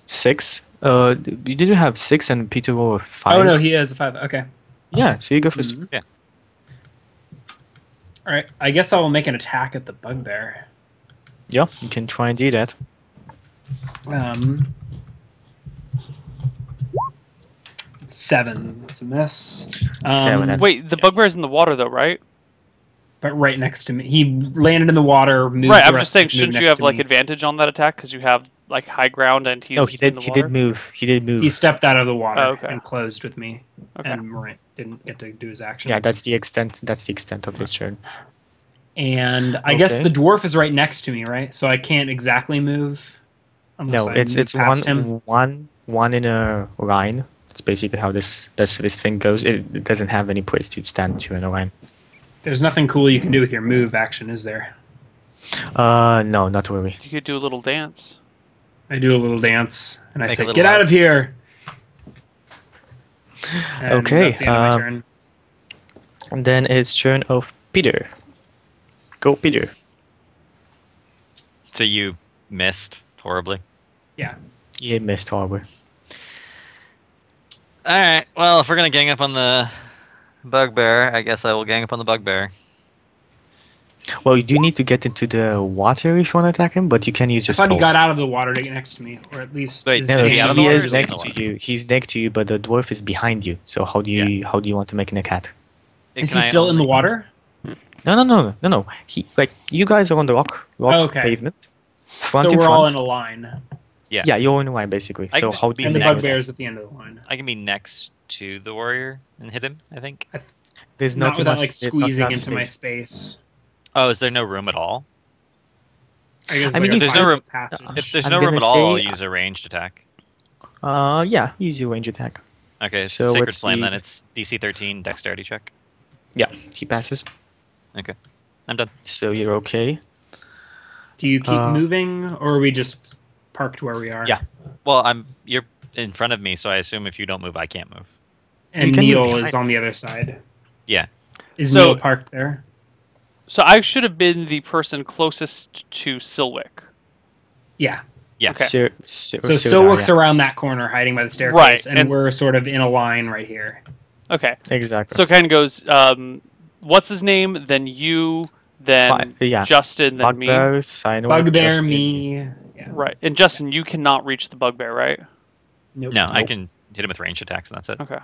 Six. Uh, you didn't have six, and Peter rolled a five. Oh no, he has a five. Okay. Yeah, so you go 1st Mhm. Yeah. All right. I guess I will make an attack at the bugbear. Yeah, you can try and do that. Um, seven. That's a miss. Um, Seven, that's- Wait, the bugbear's in the water though, right? But right next to me, he landed in the water. Moved right. I'm just saying, of his move shouldn't you have like me. advantage on that attack because you have like high ground and he's no, he in did. the He water? did move. He did move. He stepped out of the water Oh, okay. and closed with me, Okay. and Morant didn't get to do his action. Yeah, that's the extent. That's the extent of his turn. and I guess the dwarf is right next to me, right? So I can't exactly move. Unless No, I it's it's one past him. one one in a line. That's basically how this this this thing goes. It, it doesn't have any place to stand to in a line. There's nothing cool you can do with your move action, is there? Uh, no, not really. You could do a little dance. I do a little dance and I Make a say, "Get out of here!" And Okay, That's the end of my um, turn. And then it's turn of Peter. Go, Peter. So you missed horribly. Yeah. He missed horribly. All right. Well, if we're gonna gang up on the bugbear, I guess I will gang up on the bugbear. Well, you do need to get into the water if you want to attack him, but you can use I your thought he got out of the water to get next to me, or at least. Wait, No, he, he out of hand- the water or is is he in next to you. He's next to you, but the dwarf is behind you. So how do you how do you want to make an attack? Is Can he I still in the water? No, no, no, no, no. He like you guys are on the rock rock Oh, Okay. pavement, front so in we're front. all in a line. Yeah. Yeah, you're in the line basically. I So can- how do you And the manage that? bugbear's at the end of the line. I can be next to the warrior and hit him. I think. There's Not not without enough- like there's not squeezing enough into my space. space. Oh, is there no room at all? I guess I mean, like There's no room- passage. If there's I'm no room at all, I'll use a ranged attack. Uh, yeah, use your range attack. Okay, So Sacred let's Flame see. then. It's DC 13 dexterity check. Yeah, he passes. Okay, I'm done. So you're okay. Do you keep Uh, moving, or are we just parked where we are? Yeah. Well, I'm you're in front of me, so I assume if you don't move, I can't move. And You can move Neil behind. is on the other side. Yeah. Is So- Neil parked there? So I should have been the person closest to Silwick. Yeah. Yeah. Okay. So, so, So so Silwick's yeah. around that corner, hiding by the staircase, Right, and, and- we're sort of in a line right here. Okay. Exactly. So it kind of goes, um, what's his name? Then you, then Fi- yeah. Justin, then me. Bugbear, Sinor, Bugbear, Justin. me. Yeah. Right. And Justin, you cannot reach the bugbear, right? Nope. No, I can hit him with ranged attacks, and that's it. Okay.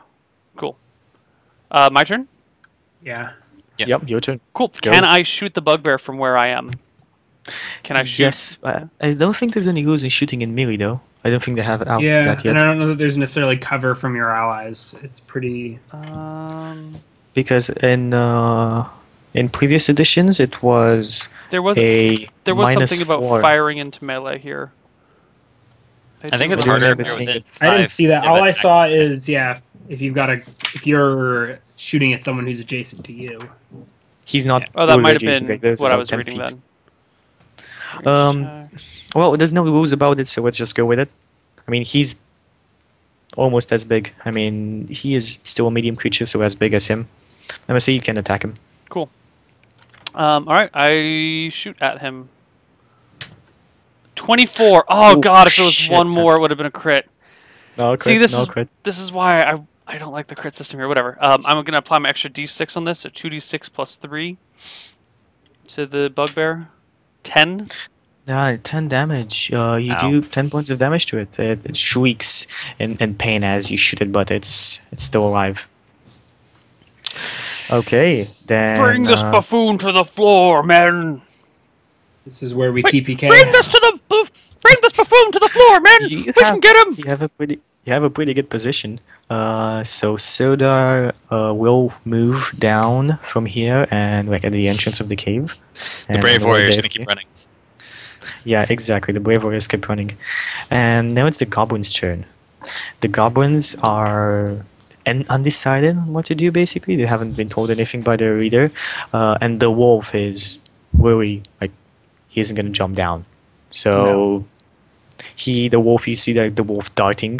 Cool. Uh, my turn. Yeah. Yeah. Yep, your turn. Cool. Go. Can I shoot the bugbear from where I am? Can I shoot? Yes, I, I don't think there's any rules in shooting in melee though. I don't think they have it out yeah, that yet. and I don't know that there's necessarily cover from your allies. It's pretty. Um, because in uh, in previous editions it was there was a there was minus something about four. firing into melee here. I think it's But harder if you're it. five. I didn't see that. All I saw active- is yeah, if- if you've got a, if you're shooting at someone who's adjacent to you. He's not. Oh, that might have been like, what I was reading feet. then. Um, Well, there's no rules about it, so let's just go with it. I mean, he's almost as big. I mean, he is still a medium creature, so as big as him. I'm gonna say you can attack him. Cool. Um, all right, I shoot at him. Twenty-four. Oh Ooh, god, if it was shit, one more, it would have been a crit. No crit. See, this no is crit. this is why I I don't like the crit system here. Whatever. Um, I'm gonna apply my extra d6 on this, so two d6 plus three to the bugbear. Ten. Yeah, 10 damage. Uh, you Ow. do 10 points of damage to it. It, it shrieks in, in pain as you shoot it, but it's it's still alive. Okay, then. Bring this uh, buffoon to the floor, men. This is where we Wait, TPK. Bring this to the buff- bring this buffoon to the floor, men. You we can get him. You have a pretty you have a pretty good position. Uh, so Sildar uh, will move down from here and like at the entrance of the cave. The brave we'll warrior is gonna keep running. Yeah, exactly. The brave warriors keep running, and now it's the goblins' turn. The goblins are un- undecided on what to do. Basically, they haven't been told anything by their leader, uh, and the wolf is really like he isn't gonna jump down. So he, the wolf, you see like the wolf darting,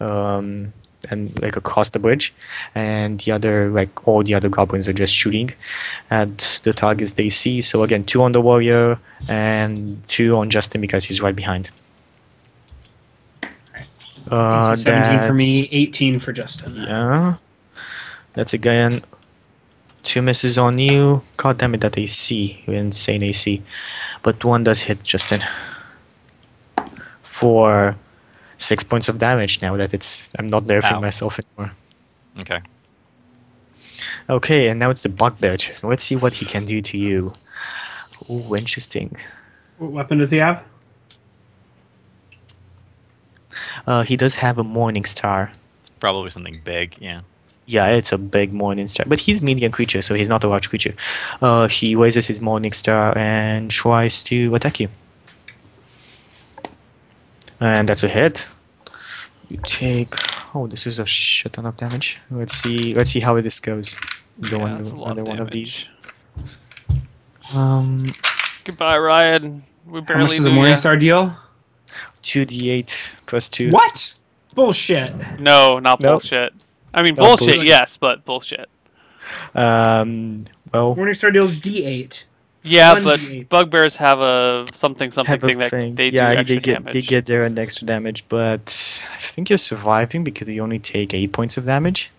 um, and like across the bridge, and the other like all the other goblins are just shooting at the targets they see. So again, two on the warrior and two on Justin because he's right behind. Uh, So 17 for me, 18 for Justin. Yeah, that's again two misses on you. God damn it, that AC, you insane AC. But one does hit Justin for six points of damage. Now that it's I'm not nerfing Ow. myself anymore. Okay. Okay, and now it's the bugbear. turn. Let's see what he can do to you. Ooh, interesting. What weapon does he have? Uh, he does have a morning star. It's probably something big. Yeah. Yeah, it's a big morning star, but he's medium creature, so he's not a large creature. Uh, he raises his morning star and tries to attack you, and that's a hit. You take. Oh, this is a shit ton of damage. Let's see. Let's see how this goes. Go Yeah, on that's a lot under of one of these. Um, Goodbye, Ryan. We How barely much does a knew ya. Morningstar deal? Two d8 plus two. What? Bullshit. No, not Nope. bullshit. I mean, Not bullshit, bullshit. yes, but bullshit. Um. Well, Morningstar deals D8. Yeah, One but D8. bugbears have a something something have a thing that thing. they yeah, do extra they get damage. they get their extra damage, but I think you're surviving because you only take eight points of damage.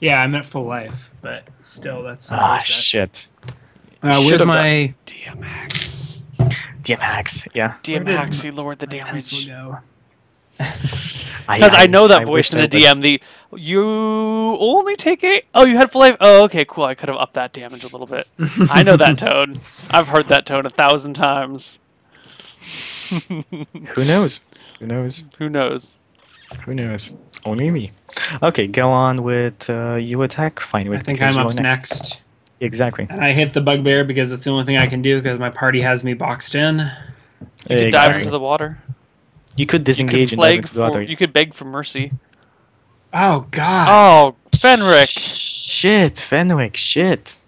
Yeah, I'm at full life, but still, that's. Ah, shit. Uh, where's Should've my DMX. DMX, yeah. Where did DMX, he lowered the damage. go? Because I, know that voice in the I was- DM. The you only take eight. Oh, you had full life. Oh, okay, cool. I could have upped that damage a little bit. (laughs) I know that tone. I've heard that tone a thousand times. (laughs) Who knows? Who knows? Who knows? Who knows? Only me. Okay, go on with uh, you attack. Fine. I with think because I'm you're up next. Exactly. And I hit the bugbear because it's the only thing I can do because my party has me boxed in. You could dive into the water. You could You disengage could, and dive into the water. for, you could beg for mercy. Oh God! Oh, Fenric! Shit, Fenwick, shit.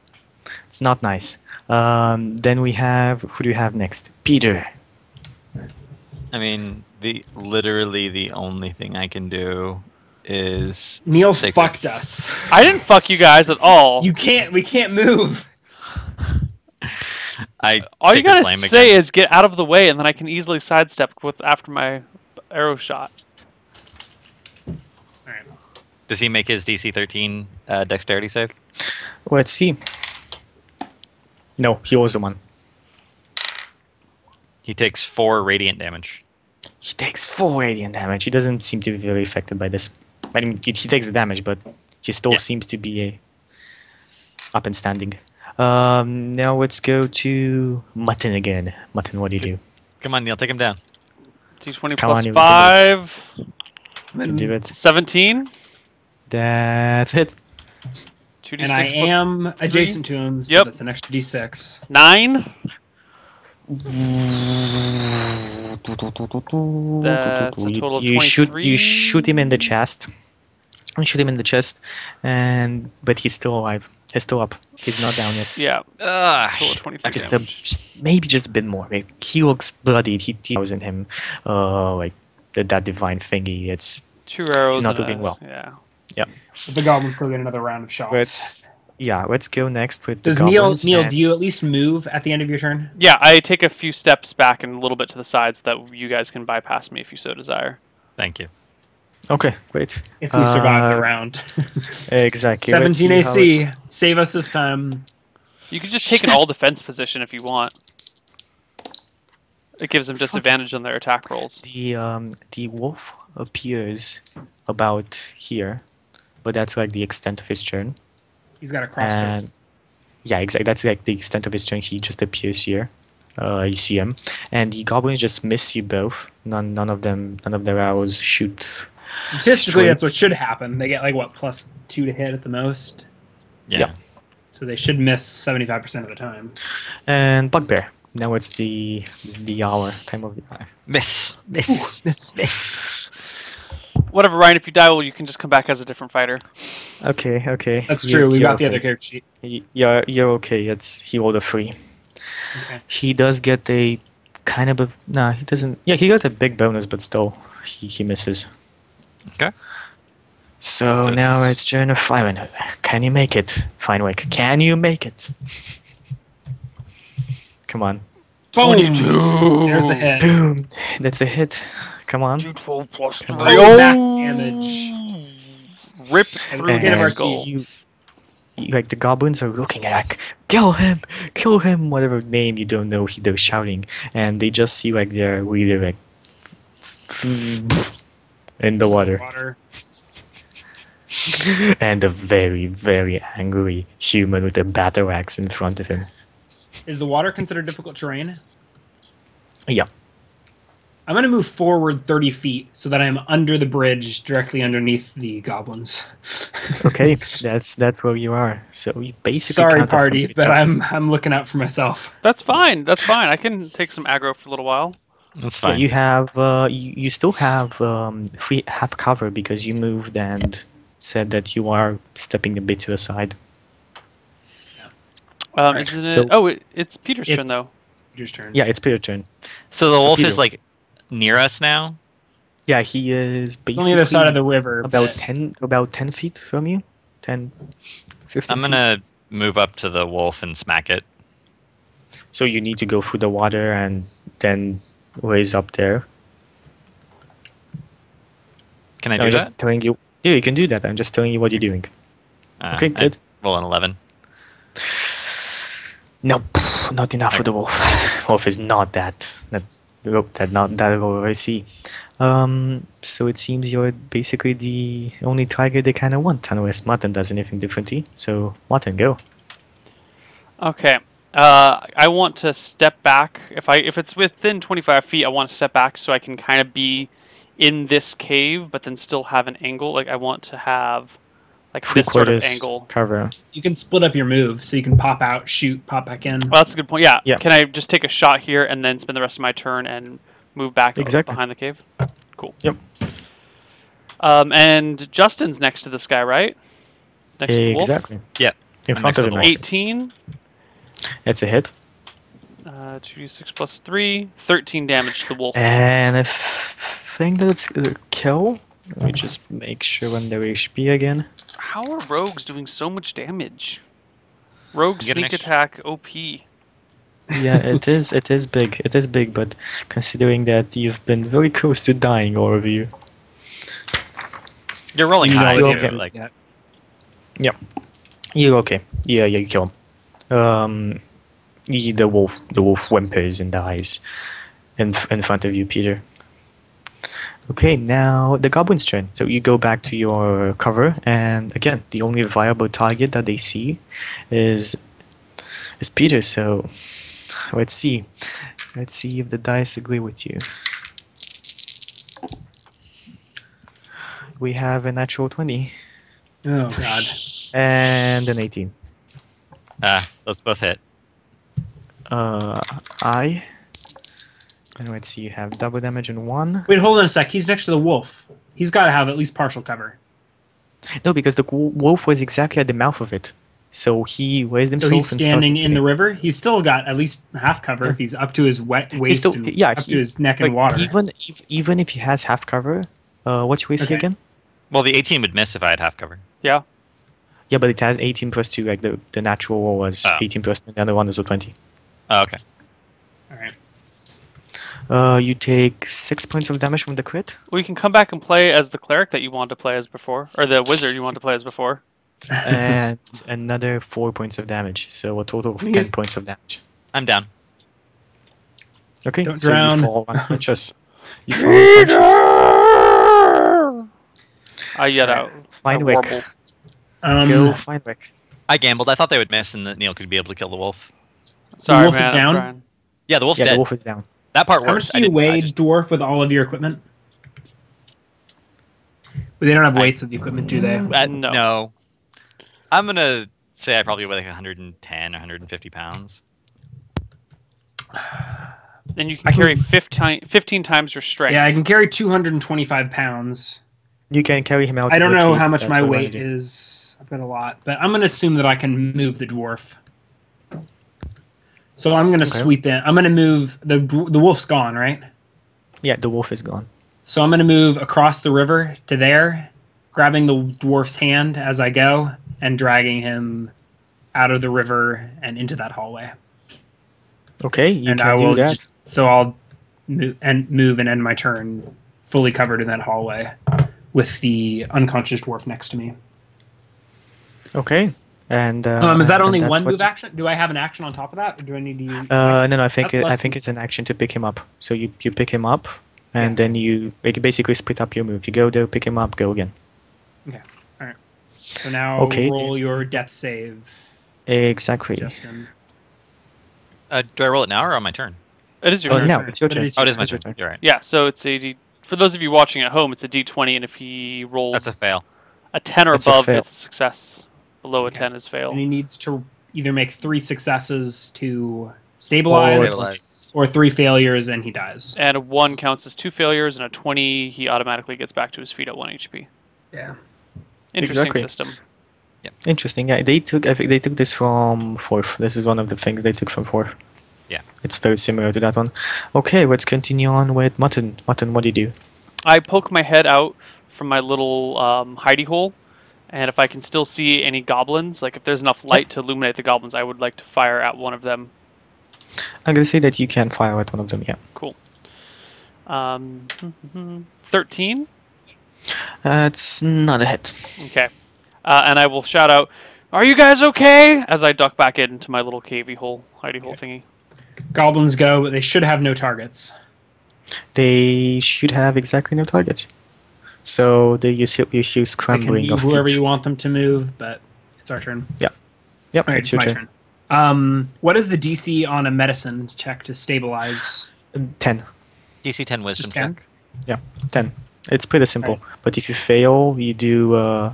It's not nice. Um, then we have who do we have next? Peter. I mean, the literally the only thing I can do is Neil Sacred. fucked us. I didn't fuck you guys at all. You can't. We can't move. I. all you gotta Flame say again. is get out of the way, and then I can easily sidestep with after my arrow shot. All right. Does he make his DC 13 uh, dexterity save? Let's see. No, he was the one. He takes four radiant damage. He takes four radiant damage. He doesn't seem to be very affected by this. I mean, he, he takes the damage, but he still Yeah. seems to be a up and standing. Um, now let's go to Mutton again. Mutton, what do you do? Come on, Neil, take him down. D20 Come on, plus can do it. 5. You can do it. 17. That's it. 2d6 And I plus am adjacent to him, so Yep. that's an extra d6. 9. That's a total of you shoot you shoot him in the chest. You shoot him in the chest, and but he's still alive. He's still up. He's not down yet. Yeah, Ugh. total of 23 Just a, just, maybe just a bit more. Like, he looks bloodied. He, he was in him, uh, like that, that divine thingy. It's Two arrows. not and looking a- well. Yeah. So the goblins still get another round of shots. let's yeah. Let's go next with Does the Neil goblins Neil and- do you at least move at the end of your turn? Yeah, I take a few steps back and a little bit to the sides so that you guys can bypass me if you so desire. Thank you. Okay, great. If we survive the Uh, round. (laughs) Exactly. 17 see it- AC. Save us this time. You could just take an (laughs) all defense position if you want. It gives them disadvantage on their attack rolls. The um the wolf appears about here, but that's like the extent of his turn. He's got a crossbow. and yeah, exactly. That's like the extent of his turn. He just appears here. Uh, you see him, and the goblins just miss you both. None, none of them, none of their arrows shoot. Statistically, that's what should happen. They get like what plus two to hit at the most, Yeah. Yep. so they should miss 75 percent of the time. And bugbear. Now it's the the hour time of the hour. Miss. Miss. Miss. Miss. Whatever, Ryan. If you die, well, you can just come back as a different fighter. Okay, okay. That's You- true. We you're got the other character sheet. Y- You're you're okay. It's he rolled a three. Okay. He does get a kind of a nah. He doesn't. Yeah, he got a big bonus, but still, he he misses. Okay. So That's- now it's turn of Fireman. Can you make it, Fenwick? Can you make it? Come on. Boom! There's a hit. Boom. That's a hit. Come on. D12 plus Come three. on. Max damage. Rip through skin of our his skull. you, you, like the goblins are looking at like, kill him, kill him, whatever name you don't know. He they're shouting, and they just see like they're really like in the water, Water. (laughs) and a very very angry human with a battle axe in front of him. Is the water considered difficult terrain? Yeah. I'm going to move forward 30 feet so that I'm under the bridge, directly underneath the goblins. (laughs) Okay, that's that's where you are. So you basically Sorry, party, but. I'm I'm looking out for myself. That's fine. That's fine. I can take some aggro for a little while. That's Yeah, fine. you have uh, you, you still have um, free half cover because you moved and said that you are stepping a bit to the side. Um, Alright, isn't so- Oh, it, it's Peter's turn though. Peter's turn. Yeah, it's Peter's turn. so the So wolf Peter- is like near us now. Yeah, he is It's basically on the other side of the river. about but- ten about ten feet from you. 10, 15 I'm gonna move up to the wolf and smack it. So you need to go through the water and then raise up there. Can I do I'm do just telling you. Yeah, you can do that. I'm just telling you what you're doing. Uh, okay, good. roll an 11. Nope, not enough for the wolf. (laughs) Wolf is not that. That nope, that not that low I see. Um, so it seems you're basically the only target they kind of want, unless Martin does anything differently. So Martin, go. Okay. Uh, I want to step back. If I if it's within 25 feet, I want to step back so I can kind of be in this cave, but then still have an angle. Like I want to have like Three this sort of angle. cover. You can split up your move so you can pop out, shoot, pop back in. Well, that's a good point. Yeah. Yeah. Can I just take a shot here and then spend the rest of my turn and move back Exactly. behind the cave? Cool. Yep. Um, and Justin's next to this guy, right? Next to the wolf. Exactly. Yeah. In front of him. the 18. It's a hit. Uh, 2d6 plus 3. 13 damage to the wolf. And I think that it's a kill. Let me just make sure on their HP again. How are rogues doing so much damage? Rogue You get an sneak attack OP. Yeah, it is. It is big. It is big, but considering that you've been very close to dying, all of you. You're rolling You high, know, you're okay. like Yeah. You're okay. Yeah, yeah, you kill him. Um, the wolf, the wolf whimpers and dies, in in front of you, Peter. Okay, now the goblin's turn. So you go back to your cover, and again, the only viable target that they see is is Peter. So let's see, let's see if the dice agree with you. We have a natural twenty. Oh god. and an eighteen. Ah, those both hit. Uh, I. And let's see, you have double damage in one. Wait, hold on a sec. He's next to the wolf. He's got to have at least partial cover. No, because the wolf was exactly at the mouth of it. So he raised himself. So he's standing started in the river. He's still got at least half cover. If he's up to his wet waist, still- and yeah, up he- to his neck in water. Even ev- even if he has half cover, uh, what's your AC Okay. again? Well, the 18 would miss if I had half cover. Yeah. Yeah, but it has 18 plus 2, like the, the natural roll was Oh. 18 plus 2, and the other one is a 20. Oh, okay. All right. Uh, you take 6 points of damage from the crit. Well, you can come back and play as the cleric that you wanted to play as before, or the wizard you wanted to play as before. (laughs) and another 4 points of damage. So a total of 10 points of damage. I'm down. Okay, Don't so drown. you fall unconscious. (laughs) you fall unconscious. I yet out. Find a Wick. Warble. Um, Go find I gambled. I thought they would miss and that Neil could be able to kill the wolf. Sorry, the wolf is man. I'm down? trying. Yeah, the wolf's Yeah, dead. the wolf is down. That part how works. much do you weigh, just- dwarf, with all of your equipment? But they don't have weights of the equipment, do they? Uh, No. no. I'm gonna say I probably weigh like 110 or 150 pounds. And you I can can- carry 15, 15 times your strength. Yeah, I can carry 225 pounds. You can carry him out. I don't know how much my what I weight do. is. I've got a lot, but I'm gonna assume that I can move the dwarf. So I'm gonna Okay. sweep in. I'm gonna move the the wolf's gone, right? Yeah, the wolf is gone. So I'm gonna move across the river to there, grabbing the dwarf's hand as I go and dragging him out of the river and into that hallway. Okay, you and can I do will. that. Just, so I'll move and move and end my turn fully covered in that hallway with the unconscious dwarf next to me. Okay, and uh, Um, is that only one move you- action? Do I have an action on top of that, or do I need to use? Uh, no, no. I think it, I think than- it's an action to pick him up. So you, you pick him up, and Yeah. then you like, basically split up your move. You go there, pick him up, go again. Okay. All right. So now okay. roll your death save, Exactly. Justin. Uh, do I roll it now or on my turn? It is your Oh, turn. now turn. it's your But turn. it is Oh, it is my turn. turn. You're right. Yeah, so it's a D. For those of you watching at home, it's a D20, and if he rolls That's a fail. a 10 or It's above, fail. it's a success. Below a Okay. 10 is fail. And he needs to either make three successes to stabilize, Or- Stabilize. or three failures and he dies. And a 1 counts as two failures, and a 20, he automatically gets back to his feet at 1 HP. Yeah. Interesting Exactly. system. Interesting. Yeah, they took. I think they took this from fourth. This is one of the things they took from fourth. Yeah. It's very similar to that one. Okay, let's continue on with mutton. Mutton, what do you do? I poke my head out from my little um, hidey hole, and if I can still see any goblins, like if there's enough light to illuminate the goblins, I would like to fire at one of them. I'm gonna say that you can fire at one of them. Yeah. Cool. Um, 13? That's not a hit. Okay. Uh, and I will shout out, Are you guys okay? As I duck back into my little cavey hole, hidey hole thingy. Goblins go, but they should have no targets. They should have exactly no targets. So they use you use They can scrambling move of whoever you want them to move, but it's our turn. Yep, All right, it's your my turn. turn. Um, what is the DC on a medicine check to stabilize? Ten. DC 10 wisdom 10? check. Yeah, ten. It's pretty simple. But if you fail, you do. Uh,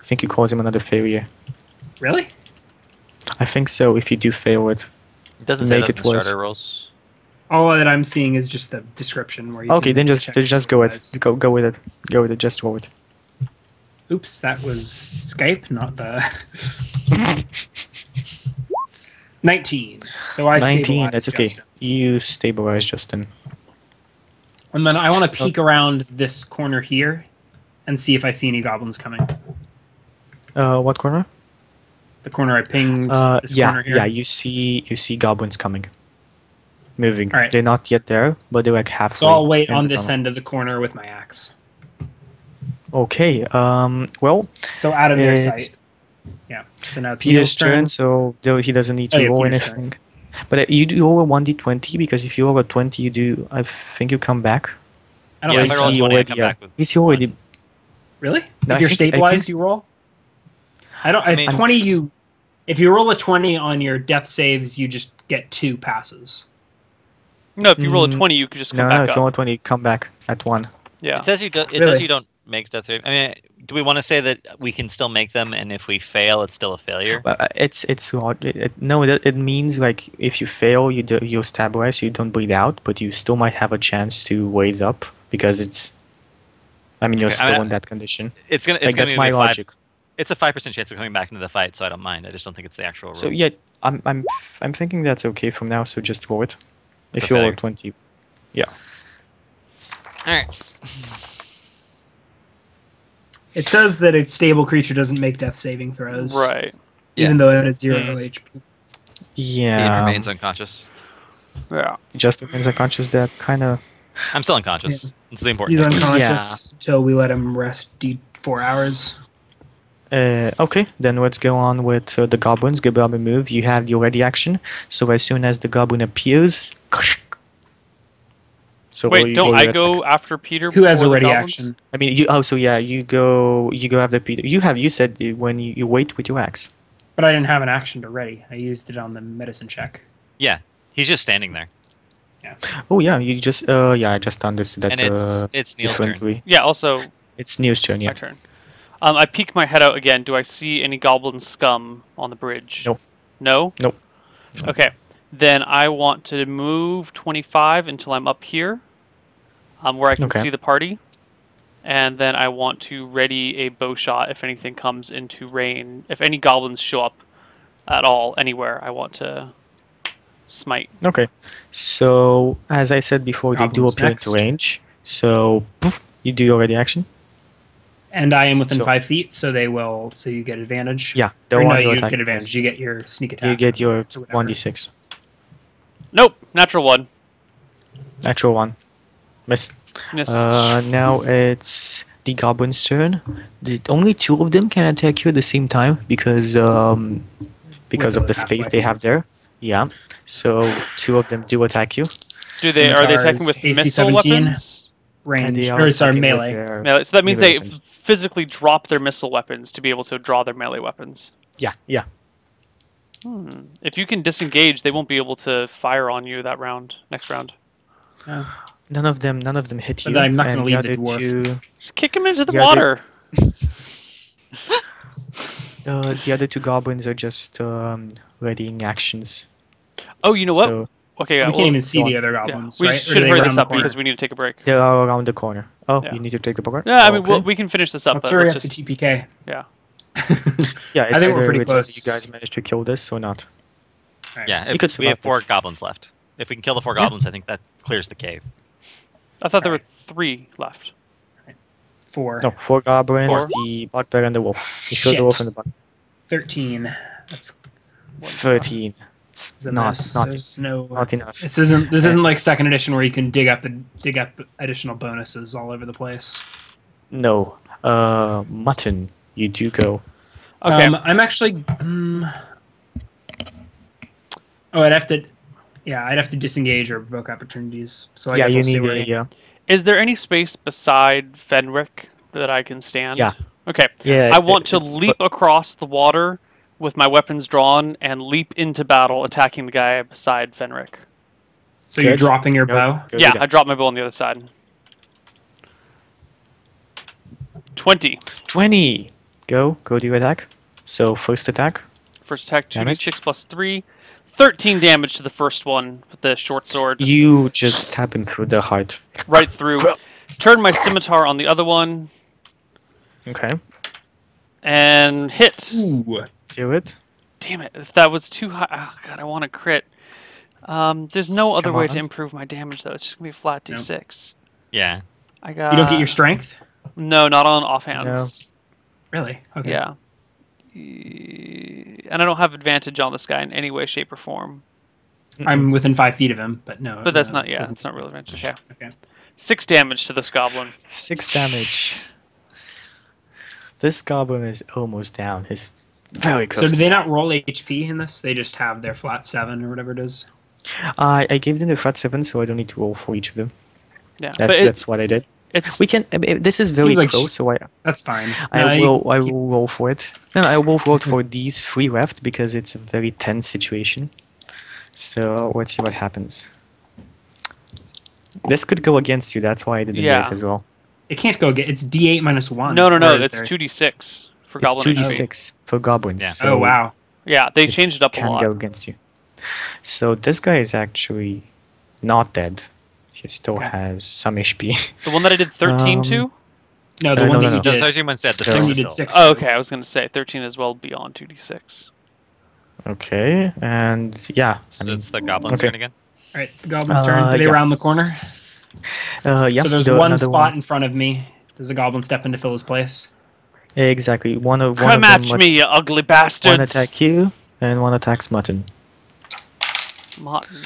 I think you cause him another failure. Really? I think so. If you do fail it. It doesn't say Make that it the worse. starter rules. All that I'm seeing is just the description where you. Okay, then just then just go with go go with it. Go with it. Just go with it. Oops, that was Skype, not the. (laughs) 19. So I Nineteen. That's okay. Justin. You stabilize Justin. And then I want to peek around this corner here and see if I see any goblins coming. Uh, what corner? The corner I pinged. Uh, this yeah, corner here. yeah. You see, you see goblins coming, moving. Alright. They're not yet there, but they're like halfway. So I'll wait on this tunnel. end of the corner with my axe. Okay. Um. Well, So out of their sight. Yeah. So now it's Peter's Neil's turn, so though he doesn't need to Oh, roll Peter's anything. But uh, you do roll a one d twenty because if you roll a twenty, you do. I think you come back. I don't Yeah, think if I he already, come yeah. back with Is he already? Really? No, if I you're think- stabilized, you roll. I don't. I I mean- 20. You, if you roll a 20 on your death saves, you just get two passes. No, if you roll a Mm, twenty, you could just No, come no. back If up. you roll a twenty, come back at one. Yeah. It says you do, it Really? says you don't make death save. I mean, do we want to say that we can still make them, and if we fail, it's still a failure? But uh, it's it's odd. It, it, no, it, it means like if you fail, you do, you stabilize, you don't bleed out, but you still might have a chance to raise up because it's. I mean, you're Okay, I still mean, in that condition. It's gonna. It's Like gonna that's be my a five, logic. It's a five percent chance of coming back into the fight, so I don't mind. I just don't think it's the actual rule. So yeah, I'm I'm I'm thinking that's okay from now. So just roll it. It's If you roll a failure. twenty, All right. It says that a stable creature doesn't make death saving throws, Right. Even though it has zero Mm. HP. He yeah, remains unconscious. Yeah. just remains unconscious. That kind of I'm still unconscious. It's the important. He's thing. unconscious until we let him rest d four hours. Uh, okay, then let's go on with uh, the goblins. Goblin move. You have your ready action. So as soon as the goblin appears, (laughs) so Wait, you don't I go attack. after Peter? Who has a ready action? I mean, you. Oh, so yeah, you go. You go after Peter. You have. You said when you, you wait with your axe. But I didn't have an action to ready. I used it on the medicine check. Yeah, he's just standing there, Yeah. Oh yeah, you just. Uh, yeah, I just understood that and it's uh, it's Neil's turn. Yeah. Also, It's Neil's turn. my Yeah. turn. Um, I peek my head out again. Do I see any goblin scum on the bridge? Nope. No. Nope. Okay. Then I want to move 25 until I'm up here, um, where I can Okay. see the party, and then I want to ready a bow shot if anything comes into rain. If any goblins show up at all anywhere, I want to smite. Okay. So as I said before, they do appear next. into range. So poof, you do your ready action. And I am within So- five feet, so they will. So you get advantage. Yeah. Or The no, one you attack get advantage. You get your sneak attack. You get your one d six. Nope. Natural one. Natural one. Miss. Yes. Uh, now it's the goblin's turn. The, only two of them can attack you at the same time because um, because of the Halfway. space they have there. Yeah. So two of them do attack you. Do they are they attacking with AC missile 17. weapons? And range. Or sorry, melee. their- Melee. So that means melee they weapons. physically drop their missile weapons to be able to draw their melee weapons. Yeah, yeah. Hmm. If you can disengage, they won't be able to fire on you that round. Next round. Yeah. None of them, none of them hit But you. I'm not gonna leave the the dwarf. two, Just kick him into the Yeah, they- water. (laughs) uh, the other two goblins are just um, readying actions. Oh, you know what? So okay, yeah, we well, can't even see the on. other yeah. goblins. we right? Or should do have they hurried round this up because we need to take a break. they are around the corner. Oh, Yeah. you need to take the poker. Yeah, I Oh, mean, okay. we'll, we can finish this up. Let's but hurry let's up just, the TPK. yeah. (laughs) yeah, it's think we're pretty it's either close. You guys managed to kill this or not. Alright. Yeah, if could we have four this. goblins left. If we can kill the four Yeah. goblins, I think that clears the cave. I thought there were three left. Four. No, four goblins, Four? the bugbear, and the wolf. You killed Shit. the wolf and the bug. 13. That's Thirteen. It's not mess. not There's no. not enough. This isn't. This isn't like second edition where you can dig up the dig up additional bonuses all over the place. No. Uh, mutton. You do go. Okay. Um, I'm actually. Um, oh, I'd have to. Yeah, I'd have to disengage or provoke opportunities. So I yeah, guess you I'll stay need where I a am. yeah. Is there any space beside Fenric that I can stand? Yeah. Okay. Yeah. I it- want to it- leap across the water with my weapons drawn and leap into battle, attacking the guy beside Fenric. So you're dropping your Go- bow. go yeah. I dropped my bow on the other side. 20. 20. Go. Go to attack. So first attack. First attack, Damage. 2d6 plus 3. 13 damage to the first one with the short sword. You just tap him through the heart. right through. Turn my scimitar on the other one Okay. and hit. Ooh. Do it. Damn it. If that was too high. Oh, God, I want to crit. Um, there's no other Come way on. to improve my damage, though. It's just going to be a flat d6. Yeah. I got. You don't get your strength? No, not on offhand. No. Really? Okay. Yeah. And I don't have advantage on this guy in any way, shape, or form. I'm within five feet of him, but no. But that's no, not, yeah, doesn't- it's not real advantage. Yeah. Okay. Six damage to this goblin. Six damage. (laughs) This goblin is almost down. He's very close. So do they not roll HP in this? They just have their flat seven or whatever it is. I I gave them the flat seven, so I don't need to roll for each of them. Yeah. That's it- that's what I did. it's We can. I mean, this is very like close, sh- so I That's fine. I Uh, you- will I will roll for it. No, I will roll for (laughs) these three left because it's a very tense situation. So let's see what happens. This could go against you. That's why I didn't do it as well. It can't go get. It's D8 minus one. no, no, no. Or It's two d six for It's goblin 2d6 for goblins. Yeah. So Oh wow. Yeah, they It changed it up a Can lot. go against you. So this guy is actually not dead. He still Okay. has some HP. The one that I did thirteen Um, to. No, the Uh, one no, that no, you no. The did. Thursday one said the Yeah. The one six you did six. Oh, okay. I was gonna say thirteen as well beyond two d six. okay, and yeah, I mean, it's the goblin's okay. turn again. All right, the goblin's turn. Uh, Are they yeah. around the corner? uh, yeah. so there's the- one another spot in front of me. Does the goblin step in to fill his place? Exactly. One of one Come of them at mut- me, you ugly bastards! One attack you, and one attacks mutton. Martin.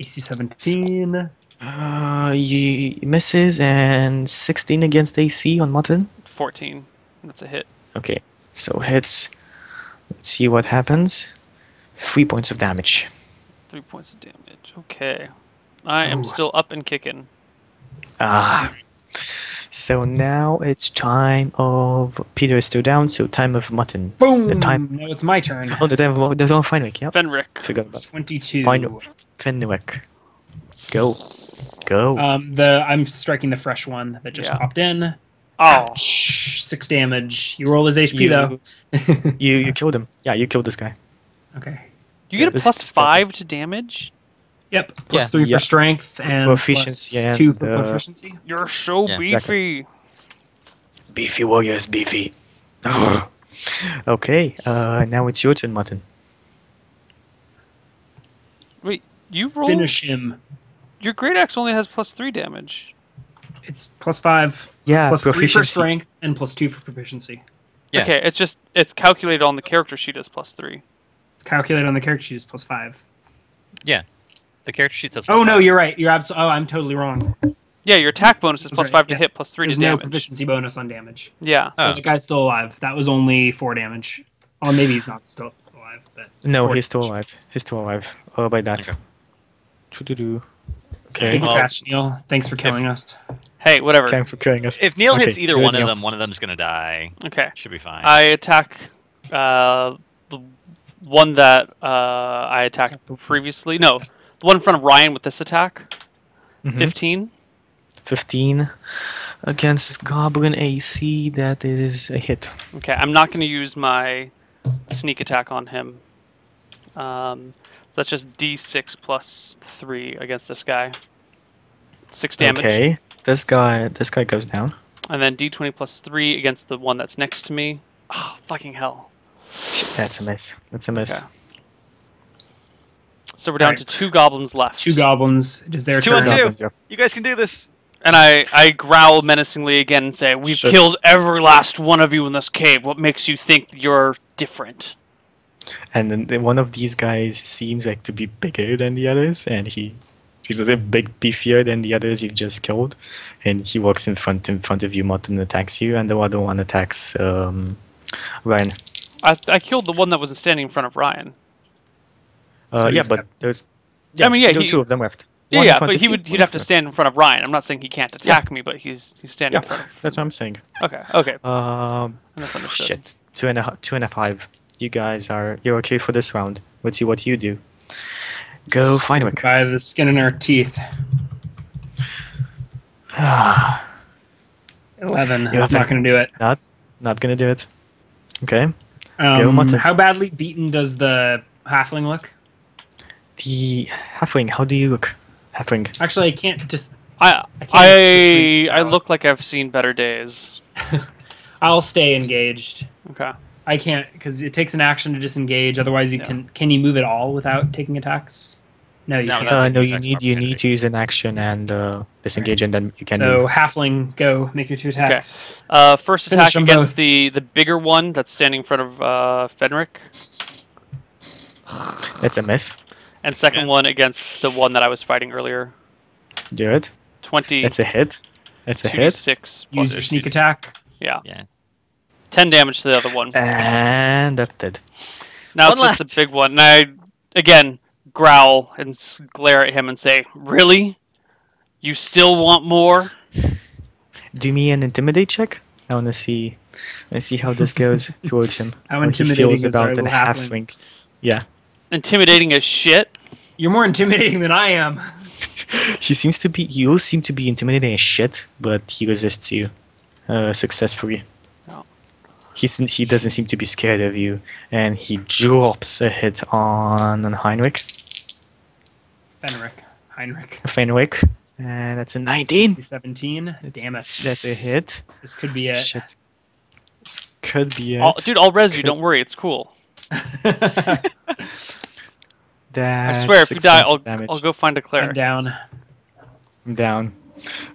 AC 17. Uh, you misses and 16 against AC on mutton. Fourteen. That's a hit. Okay, so hits. Let's see what happens. Three points of damage. Three points of damage. Okay. I am Ooh. still up and kicking. Ah. So now it's time of Peter is still down. So time of mutton. Boom! The time- No, it's my turn. Oh, the time of there's one Fenwick. Yep. Fenric. Forgot about 22. Fine. Fenwick. Go. Go. Um, the I'm striking the fresh one that just Yeah. popped in. Oh. Ouch. Six damage. You roll his HP You- though. you you (laughs) killed him. Yeah, you killed this guy. okay. You get a this- plus this- five to damage? Yep. Plus Yeah. three Yeah. for strength and Proficiency plus and, two for uh, proficiency. You're so Yeah, beefy. exactly. Beefy warriors, beefy. (laughs) okay. Uh, now it's your turn, mutton. Wait, you roll. Finish him. Your great axe only has plus three damage. It's plus five, Yeah, plus three for strength, and plus two for proficiency. Yeah. Okay, it's just it's calculated on the character sheet as plus three. It's calculated on the character sheet as plus five. The character sheet says. Oh plus no, five. you're right. You're absolutely. Oh, I'm totally wrong. Yeah, your attack bonus is plus right, five to yeah. hit, plus three There's to no damage. proficiency bonus on damage. Yeah. So Oh. the guy's still alive. That was only four damage. Oh, maybe he's not still alive, but No, four he's still damage. alive. He's still alive. Oh, by that. Okay. Doo-doo-doo. Good Okay. Well- catch, Neil. Thanks for killing us. Hey, whatever. Thanks for killing us. If Neil Okay, hits either do it, one of Neil. them, one of them's gonna die. Okay. Should be fine. I attack uh, the one that uh, I attacked previously. No, the one in front of Ryan with this attack. Mhm. Fifteen. 15 against Goblin AC. That is a hit. Okay, I'm not going to use my sneak attack on him. Um, so that's just D6 plus three against this guy. Six damage. Okay. This guy. This guy goes down. And then D20 plus three against the one that's next to me. Oh, fucking hell. That's a miss. That's a miss. Okay. So we're down Alright. to two goblins left. Two goblins. It is their It's two turn. on two. Goblin draft. You guys can do this. And I, I growl menacingly again and say, We've Shit. killed every last one of you in this cave. What makes you think you're different? And then one of these guys seems like to be bigger than the others, and he he's a big beefier than the others you've just killed. And he walks in front in front of you, Mutton attacks you, and the other one attacks um, Ryan. I, I killed the one that was standing in front of Ryan. Uh, So yeah, but kept- there's I mean, yeah, he- two of them left. Yeah, yeah, but he you, would he'd have to stand in front of Ryan. I'm not saying he can't attack me, but he's he's standing in Yeah, front of that's what I'm saying. Okay, okay. Um, shit, two and a h- two and a five. You guys are you're okay for this round. Let's see what you do. Go Fenwick. By the skin in our teeth. (sighs) Eleven. That's Eleven. not going to do it. Not not gonna do it. Okay. Um, how badly beaten does the halfling look? The halfling. How do you look, halfling? Actually, I can't just. I I can't I I look like I've seen better days. (laughs) I'll stay engaged. Okay. I can't because it takes an action to disengage. Otherwise, you Yeah. can. Can you move at all without taking attacks? No, you No, can't. Uh, no, you need you need to use an action and uh, disengage, and then you can so move. halfling, go make your two attacks. Uh, first Finish attack against both. the the bigger one that's standing in front of uh, Fenric, That's a miss. And second Yeah. one against the one that I was fighting earlier. Do it. Twenty. That's a hit. It's a hit. six. Use your sneak attack. Yeah. Yeah. Ten damage to the other one. And that's dead. Now One it's just a big one. And I again growl and glare at him and say, "Really? You still want more?" Do me an intimidate check. I want to see. I see how this goes (laughs) towards him. How he intimidating feels is about our the halfling? halfling. Yeah, Intimidating as shit. You're more intimidating than I am. (laughs) he seems to be. You seem to be intimidating as shit, but he resists you uh, successfully. Oh. He seems he doesn't seem to be scared of you, and he drops a hit on on Heinrich, Fenric, Heinrich. Fenwick, and that's a 19. 17. It's- Damn it. That's a hit. This could be it. Shit. This could be it. I'll, dude, I'll res you. Don't worry, it's cool. (laughs) (laughs) I swear, if you die, I'll of damage. I'll go find a I'm cleric. down. I'm down.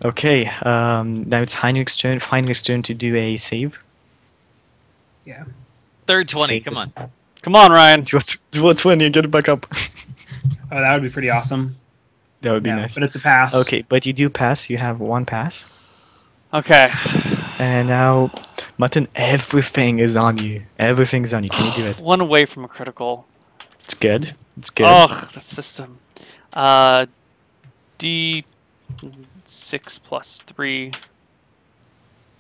Okay, um, now it's Heinrich's turn. Heinrich's turn to do a save. Yeah. Third twenty. Save Come this. on. Come on, Ryan. Do a, do a 20 and get it back up. (laughs) Oh, that would be pretty awesome. that would be Yeah, nice. But it's a pass. Okay, but you do pass. You have one pass. Okay. And now, Mutton, everything is on you. Everything's on you. Can you do it? (sighs) One away from a critical. It's good. It's good. Ugh, the system. Uh, D six plus three.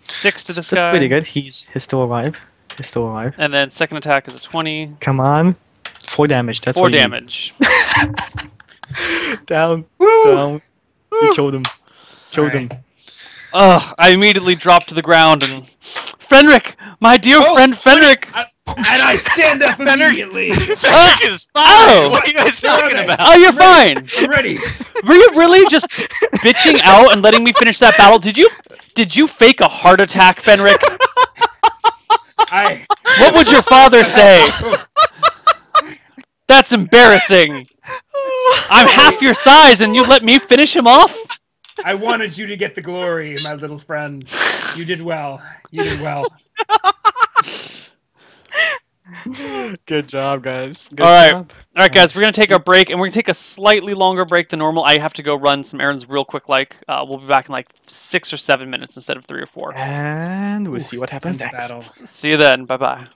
Six to So this guy. pretty good. He's, he's still alive. He's still alive. And then second attack is a twenty. Come on. Four damage. That's Four what you need. damage. (laughs) Down. Down. You killed him. Killed him. Ugh, I immediately dropped to the ground and Fenric, my dear Oh, friend Fenric. I- and I stand up (laughs) immediately. (laughs) Fenric uh, is fine. Oh! What are you guys talking about? Oh, you're fine. I'm ready. (laughs) Were you really just bitching out and letting me finish that battle? Did you did you fake a heart attack, Fenric? I. What would your father say? That's embarrassing. I'm half your size and you let me finish him off? I wanted you to get the glory, my little friend. You did well. You did well. (laughs) Good job, guys. Good All right. job. All right, guys, we're gonna take a break, and we're gonna take a slightly longer break than normal. I have to go run some errands real quick. Like, uh, we'll be back in like six or seven minutes instead of three or four. And we'll see what happens next. battle. See you then. Bye bye.